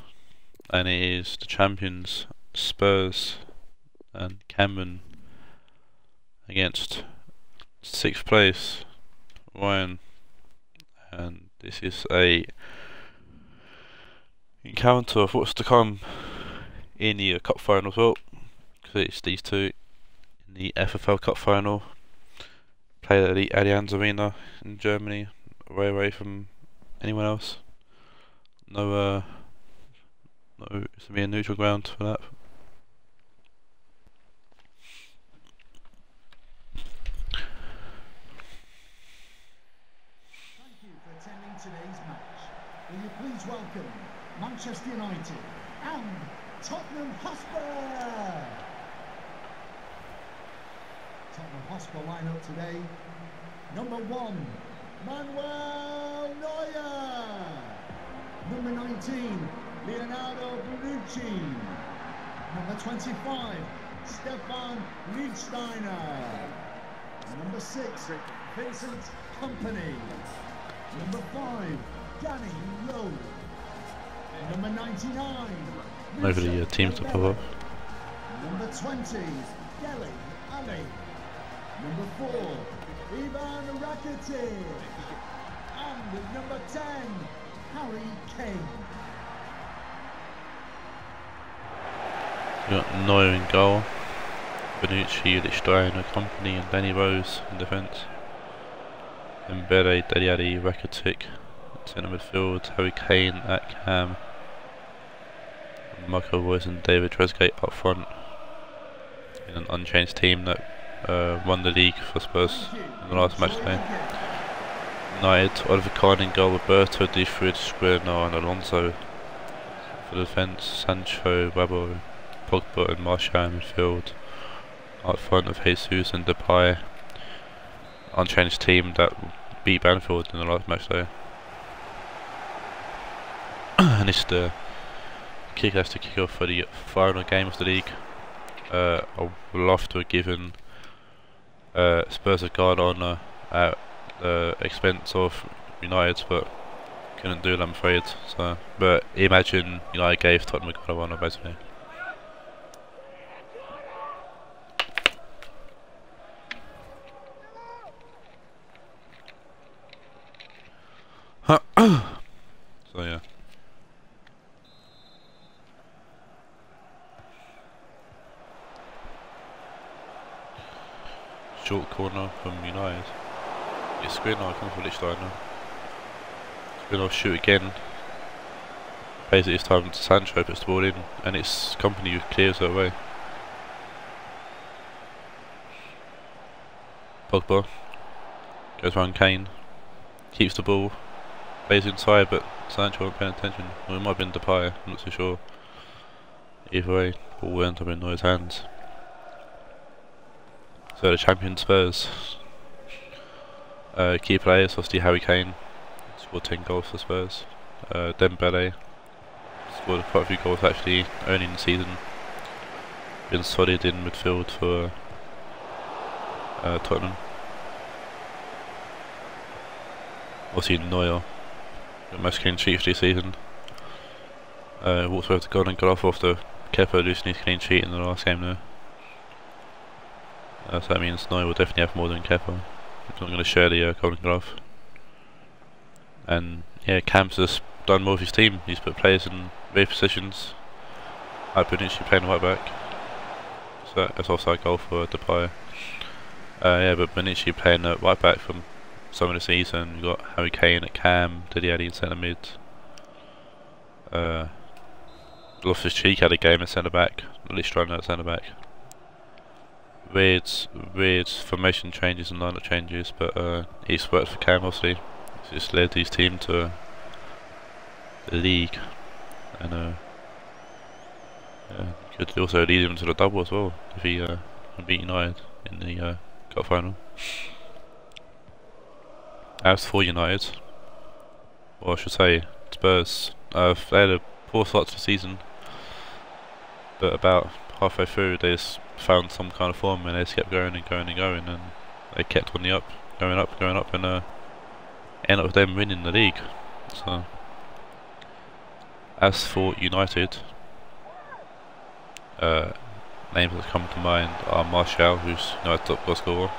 and it is the champions Spurs and Cameron against sixth place Ryan, and this is a encounter of what's to come in the cup final as well, because it's these two in the FFL Cup final. Played at the Allianz Arena in Germany, away away from anyone else. No, uh, no, it's gonna be a neutral ground for that. Thank you for attending today's match. Will you please welcome Manchester United and Tottenham Hotspur? Tottenham Hotspur lineup today. Number one, Manuel Neuer. Number 19, Leonardo Bonucci. Number 25, Stephan Lichtsteiner. Number 6, Vincent Kompany. Number 5, Danny Lowe. Number 99, Over the uh, teams to pop up. Number 20, Dele Alli. Number 4, Ivan Rakitic. And number 10, Harry Kane. Got Neuer in goal, Bonucci, Lichtsteiner, Kompany, and Danny Rose in defence. Mbele, Dele Alli, Rakitic, centre midfield, Harry Kane at cam, Michael Reus and David Trezeguet up front in an unchanged team that uh, won the league for Spurs in the last match day. United, Oliver Kahn in goal, Roberto, de Vrij, Skriniar and Alonso. For the defence, Sancho, Wabo, Pogba and Martial in midfield. Out front of Jesus and Depay. Unchanged team that beat Banfield in the last match day. and it's the kick to kick off for the final game of the league. Uh, I would love to have given uh, Spurs a guard honour at the expense of United, but couldn't do it, I'm afraid. So, but imagine United gave Tottenham a honour, basically. so yeah. Short corner from United. It's Skriniar comes for Lichtsteiner. Skriniar shoot again. Plays it this time to Sancho, puts the ball in, and it's Kompany who clears it away. Pogba goes round Kane, keeps the ball, plays inside, but Sancho wasn't paying attention. Or it might have been Depay, I'm not too sure. Either way, ball went up in Neuer's hands. So the champion Spurs. Uh, key players, obviously Harry Kane, scored 10 goals for Spurs. Uh, Dembele scored quite a few goals actually early in the season. Been solid in midfield for uh, Tottenham. Obviously Neuer, got most clean sheets this season. Uh, away with the golden off after Kepa losing his clean sheet in the last game there. Uh, so that means Neuer will definitely have more than Kepa. Not going to share the uh, golden glove. And yeah, Cam's just done more with his team. He's put players in various positions. I Bonucci playing right back. So that's a goal for Depay. Uh, yeah, but Bonucci playing at right back from some of the season. We've got Harry Kane at Cam, Alli in centre mid. Uh, Loftus Cheek had a game at centre back, Listrona at centre back. Weird, weird formation changes and lineup changes, but uh, he's worked for Cam obviously. He's just led his team to the league, and uh, yeah, could also lead him to the double as well if he uh, beat United in the uh, cup final. As for United, or I should say Spurs, uh, they had a poor start to the season, but about halfway through they just found some kind of form and they just kept going and going and going and they kept on the up, going up, going up and uh, end up with them winning the league. So, as for United, uh, names that come to mind are Martial, who's United top goal scorer,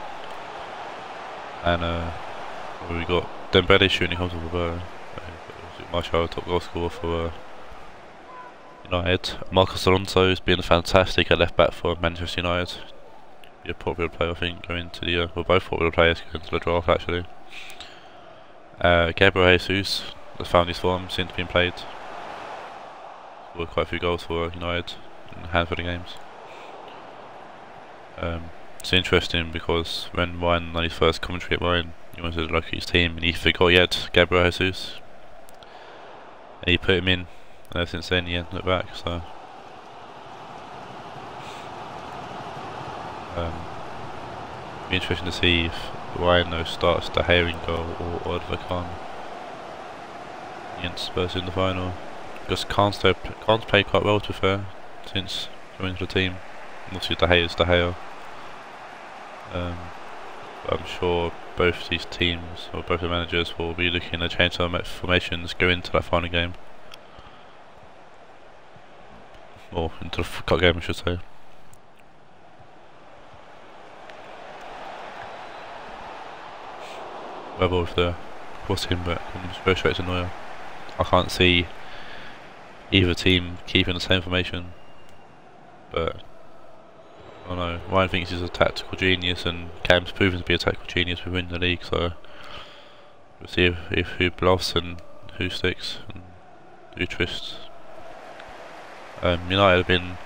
and uh, we got Dembele shooting comes with uh, Martial top goal scorer for uh, United. Marcos Alonso has been fantastic at left back for Manchester United. Be a popular player, I think, going to the uh, well, both popular players going to the draft actually. Uh, Gabriel Jesus has found his form since being played. Scored quite a few goals for United in a handful of games. Um, it's interesting because when Ryan on his first commentary at Ryan, he wanted to look at his team and he forgot had Gabriel Jesus. And he put him in, and ever since then he hasn't looked back, so. Um, be interesting to see if though starts the Herring goal or Oliver Kahn against Spurs in the final. Because Kahn's played quite well to be fair since joining the team. Obviously De Gea is De Gea. Um, I'm sure both these teams or both the managers will be looking to change some formations going into that final game. Or into the cup game I should say. Whether with the cross him but go straight to Neuer. I can't see either team keeping the same formation. But I don't know. Ryan thinks he's a tactical genius, and Cam's proven to be a tactical genius within the league. So we'll see if, if who bluffs and who sticks and who twists. Um, United have been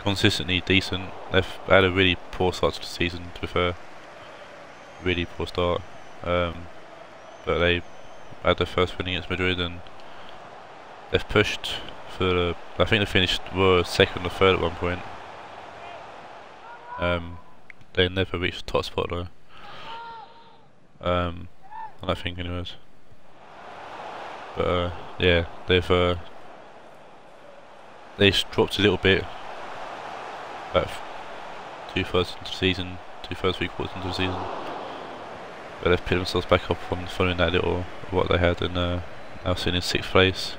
consistently decent. They've had a really poor start to the season, to be fair. Really poor start. Um, but they had their first win against Madrid and they've pushed for the, I think they finished were second or third at one point. Um, they never reached the top spot though. Um, I think anyways. But uh, yeah, they've uh, they dropped a little bit. About two thirds into the season, two thirds, three quarters into the season. But they've picked themselves back up from following that little what they had and uh, now sitting in sixth place.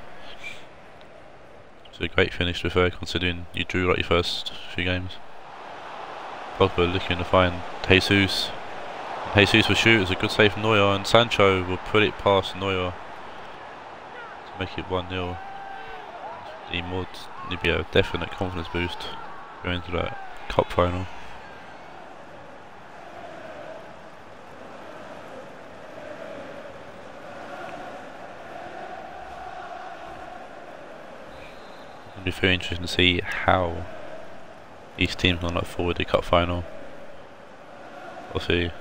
It's a great finish to fair considering you drew like your first few games. Pogba looking to find Jesus. Jesus will shoot, it's a good save from Neuer and Sancho will put it past Neuer to make it 1-0. He would need be a definite confidence boost going into that cup final. be very interesting to see how each team's gonna look forward to the cup final. Obviously,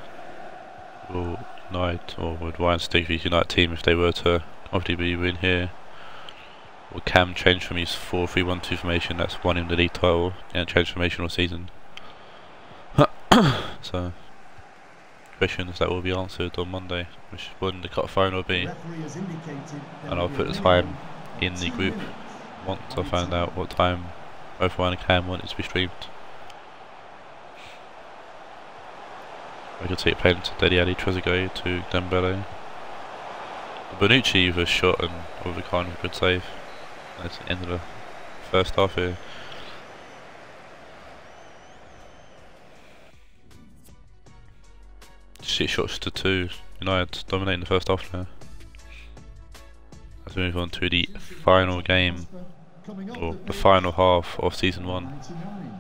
will United or would Ryan with United team if they were to comfortably win here? Cam change from his 4-3-1-2 formation that's won him the league title and transformational season? so, questions that will be answered on Monday, which when the cup final will be, and I'll put the time in the group once I find out what time both Ryan and Cam want it to be streamed. I could take playing to Dele Alli, Trezeguet to Dembele. Bonucci a shot and a of good save. That's the end of the first half here. Six shots to two. United dominating the first half now. Let's move on to the final game, or the final half of season one. 99,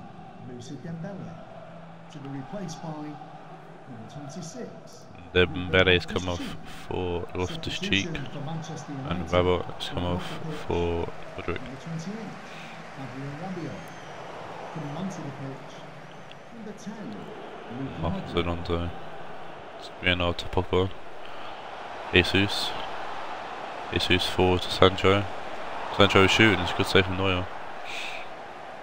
Dembele, to be replaced by number 26. The Mbele's come off for Loftus Cheek, and. Rabiot's come off for Woodrick. Number 28, Adrien Rabiot. Coming onto the pitch, number 10, Luke Marcus Hardwick. Alonso, Skriniar to Pogba, Jesus, Jesus forward to Sancho. Sancho was shooting, it's a good save from Neuer.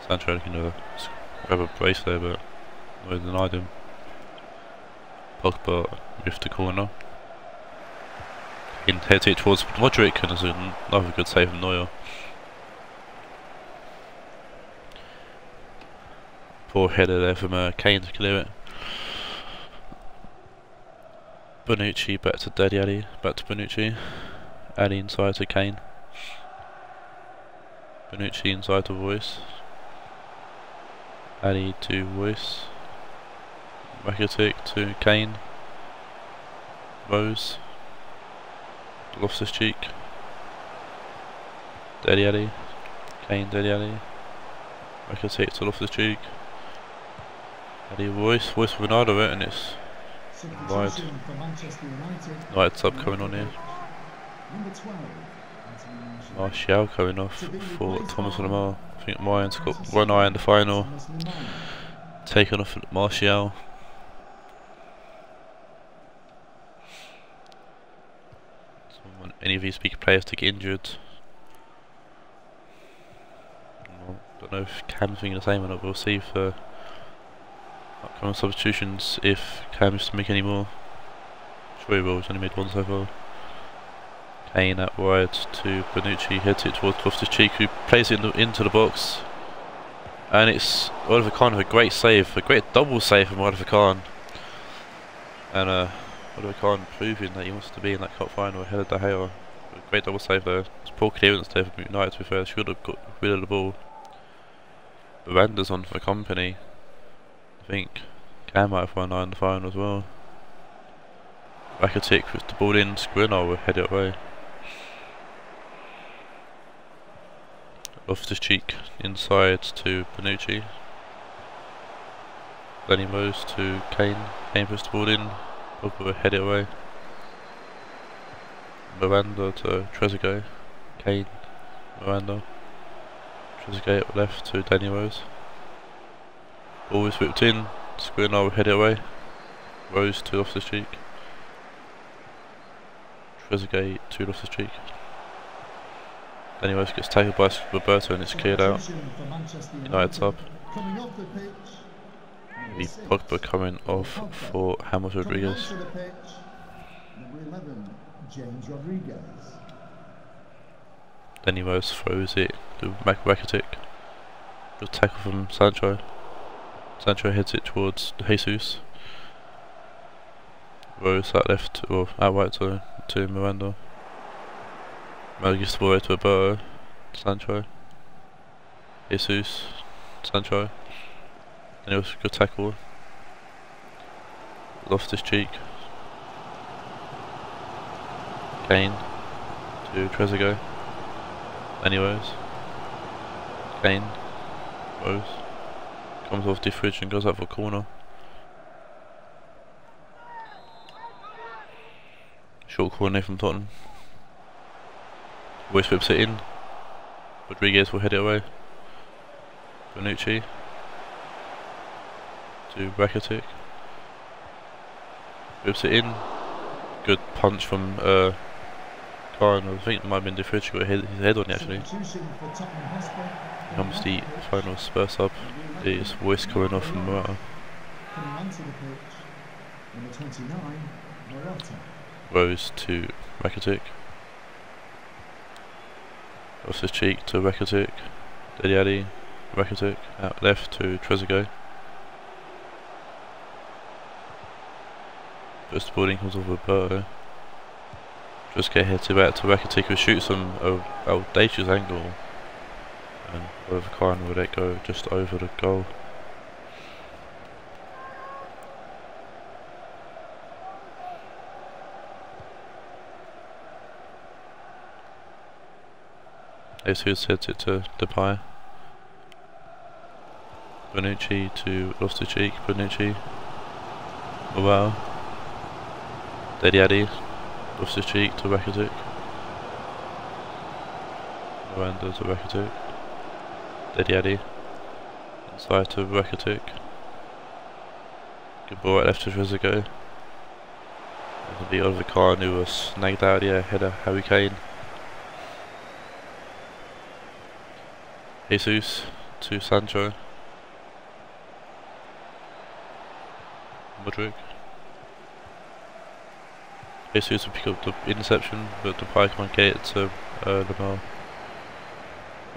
Sancho to s- grab a brace there, but Neuer denied him. Pogba with the corner. In heads it towards Modric, and there's another good save from Neuer. Poor header there from uh, Kane to clear it. Bonucci back to Daddy Ali, back to Bonucci. Alli inside to Kane. Bonucci inside to Voice. Alli to Voice. Rakitic to Kane. Rose. Loftus Cheek. Daddy Ali. Kane, Daddy Ali. Rakitic to Loftus Cheek. Alli Voice, Voice with Ronaldo it and it's for Manchester sub coming on here. Number 12, Anthony Martial. Coming off for Thomas Lemar. I think Ryan's got one eye in the final. Taken off Martial. Someone, any of these big players to get injured. Well, don't know if Cam's thinking the same or not. We'll see for upcoming substitutions if Cam's to make any more. Sure he will. He's only made one so far. Kane out wide to Bonucci, heads it towards Loftus Cheek, who plays it in the, into the box. And it's Oliver Kahn with a great save, a great double save from Oliver Kahn. And uh, Kahn proving that he wants to be in that cup final ahead of De Gea. Great double save there. It's poor clearance there for United to be fair, should have got rid of the ball. Miranda's on for Kompany. I think Cam might have eye in the final as well. Rakitic with the ball in, Skriniar will head it away. Loftus Cheek inside to Bonucci. Lenny Rose to Kane. Kane puts the ball in. Pogba will head it away. Miranda to Trezeguet. Kane. Miranda. Trezeguet up left to Danny Rose. Ball is whipped in. Skriniar head it away. Rose to the Cheek. Trezeguet to the Cheek. Danny Rose gets tackled by Roberto and it's cleared out. United sub. The Pogba coming off Pogba. for James Rodriguez. the pitch, number 11, James Rodriguez. Danny Rose throws it to Mac Rakitic. Good tackle from Sancho. Sancho heads it towards Jesus. Rose out left or out right to to Miranda. Miranda gives the ball to Roberto. Sancho. Jesus. Sancho. And it was a good tackle. Loftus Cheek. Kane to Trezeguet. Anyways. Kane. Rose. Comes off the fridge and goes out for a corner. Short corner from Tottenham. Royce whips it in. Rodriguez will head it away. Bonucci. To Rakitic. Whips it in. Good punch from uh, Karen. I think it might have been fridge. Got his head on it actually. Comes the final Spurs sub. Is voice coming off from Morata. Coming onto the pitch, number 29, Morata. Rose to Rakitic. Off his cheek to Rakitic. Dele Alli, Rakitic. Out left to Trezeguet. Ball in comes off Roberto. Trezeguet heads it back to Rakitic who shoots from a audacious angle. And Oliver Kahn will let go just over the goal. Jesus heads it to Depay. Bonucci to Loftus-Cheek. Bonucci. Oh wow. Dele Alli. Loftus-Cheek to Rakitic. Miranda to Rakitic. Dele Alli. Inside to Rakitic. Good ball left to Trezeguet. It'll be Oliver Kahn who was snagged out here ahead of Harry Kane. Jesus to Sancho. Modric. Jesus will pick up the interception, but the pie can't get it to uh, Lemar.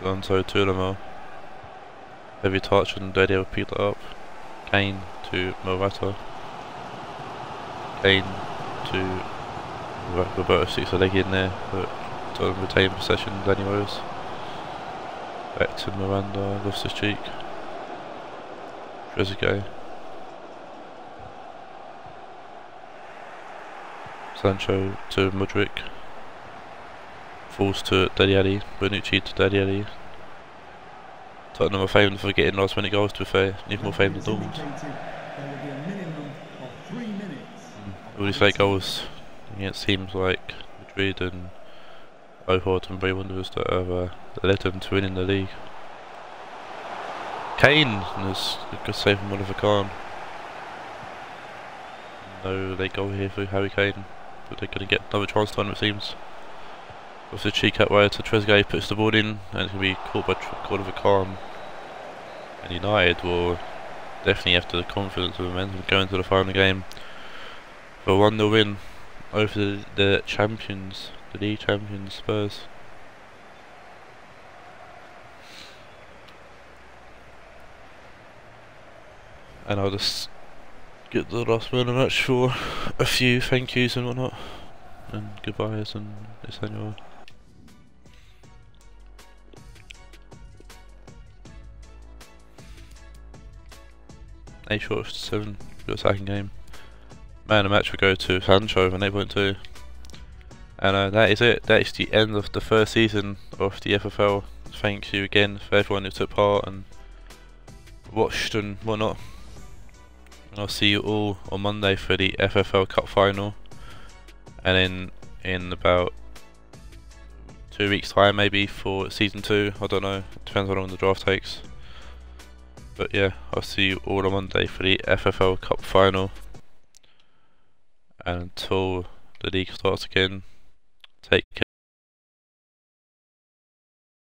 Alonso to Lemar. Heavy touch and Dede will pick that up. Kane to Morata. Kane to Roberto sticks a leg in there, but doesn't retain possession anyways. Back to Miranda, Loftus Cheek. Trezeguet. Sancho to Modric. Falls to Dele Alli. Bonucci to Dele Alli. Tottenham are famous for getting last minute goals to be fair. Need more fame than Dortmund. indicated There will be a minimum of three minutes. of All these late goals against teams like Madrid and Ohod and Bray Wanderers that have uh, led them to winning the league. Kane has a good save from Oliver Kahn. No late goal here for Harry Kane, but they're going to get another chance to it seems. With the cheek out wide to Trezeguet puts the ball in and it's going to be caught by Kahn. And United will definitely have to the confidence and momentum going to the final game for a 1 0 win over the, the champions, the league champions Spurs. And I'll just get the last of the match for a few thank yous and whatnot, and goodbyes and annual. Eight short seven, good attacking game. Man the match will go to Sancho with an 8.2. And uh, that is it. That is the end of the first season of the FFL. Thank you again for everyone who took part and watched and whatnot. I'll see you all on Monday for the FFL Cup final. And then in about two weeks' time, maybe for season two. I don't know. it Depends how long the draft takes. But yeah, I'll see you all on Monday for the FFL Cup final. And until the league starts again, take care.